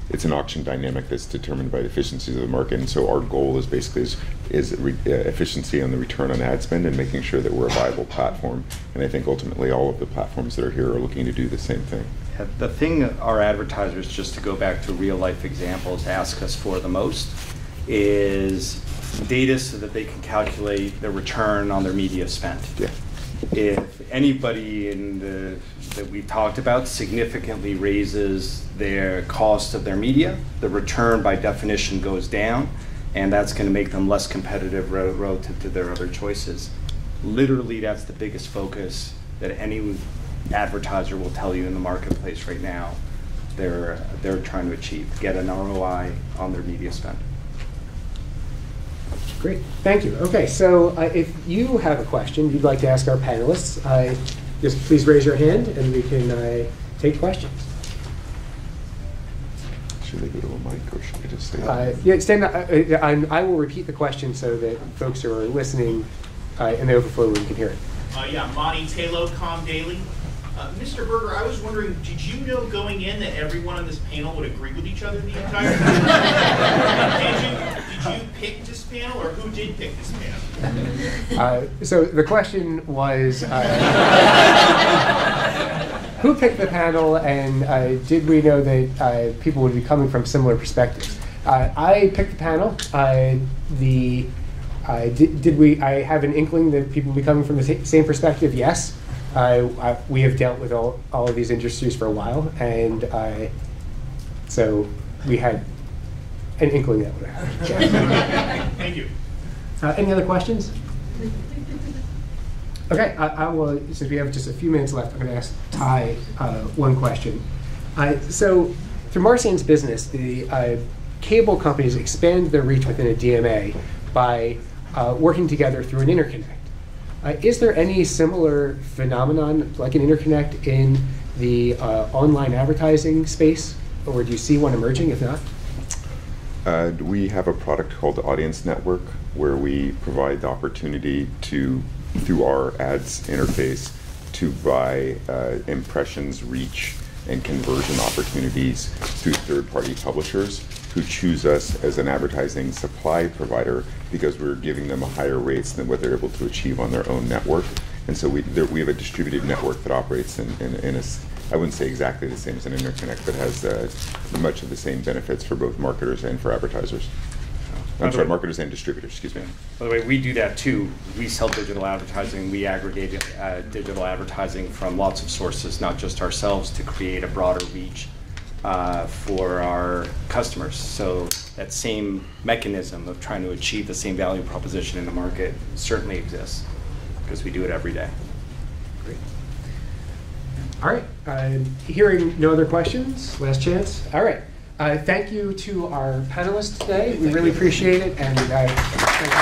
it's an auction dynamic that's determined by the efficiencies of the market. And so our goal is basically is, is re, uh, efficiency on the return on ad spend and making sure that we're a viable platform. And I think ultimately all of the platforms that are here are looking to do the same thing. Yeah, The thing our advertisers, just to go back to real life examples, ask us for the most is data so that they can calculate the return on their media spent. Yeah. If anybody in the, that we've talked about significantly raises their cost of their media, the return by definition goes down, and that's going to make them less competitive relative to their other choices. Literally, that's the biggest focus that any advertiser will tell you in the marketplace right now. They're, they're trying to achieve, get an ROI on their media spend. Great, thank you. Okay, so uh, if you have a question you'd like to ask our panelists, uh, just please raise your hand and we can uh, take questions. Should they go to a mic or should I just say? Uh, Yeah, stand up. uh, uh, I'm- I will repeat the question so that folks who are listening uh, in the overflow room can hear it. Uh, yeah, Monty Tayloe, Com Daily. Uh, Mr. Berger, I was wondering, did you know going in that everyone on this panel would agree with each other the entire time? did, you, did you pick this panel, or who did pick this panel? Uh, So the question was, uh, who picked the panel and uh, did we know that uh, people would be coming from similar perspectives? Uh, I picked the panel. Uh, The, uh, did did we, I have an inkling that people will be coming from the sa- same perspective? Yes. Uh, I- We have dealt with all, all of these industries for a while and uh, so we had an inkling that would happen. Thank you. Uh, Any other questions? Okay, I, I will, since we have just a few minutes left, I'm going to ask Ty uh, one question. Uh, so, through Marcien's business, the uh, cable companies expand their reach within a DMA by uh, working together through an interconnect. Uh, is there any similar phenomenon, like an interconnect, in the uh, online advertising space, or do you see one emerging? If not, Uh, we have a product called Audience Network where we provide the opportunity to, through our ads interface, to buy uh, impressions, reach, and conversion opportunities through third-party publishers who choose us as an advertising supply provider because we're giving them a higher rates than what they're able to achieve on their own network. And so we, there, we have a distributed network that operates in, in, in a, I wouldn't say exactly the same as an interconnect, but has uh, much of the same benefits for both marketers and for advertisers. I'm sorry, marketers and distributors, excuse me. By the way, we do that too. We sell digital advertising. We aggregate uh, digital advertising from lots of sources, not just ourselves, to create a broader reach uh, for our customers. So that same mechanism of trying to achieve the same value proposition in the market certainly exists because we do it every day. All right. Uh, hearing no other questions, last chance. All right. Uh, thank you to our panelists today. We really appreciate it. And uh, thank you.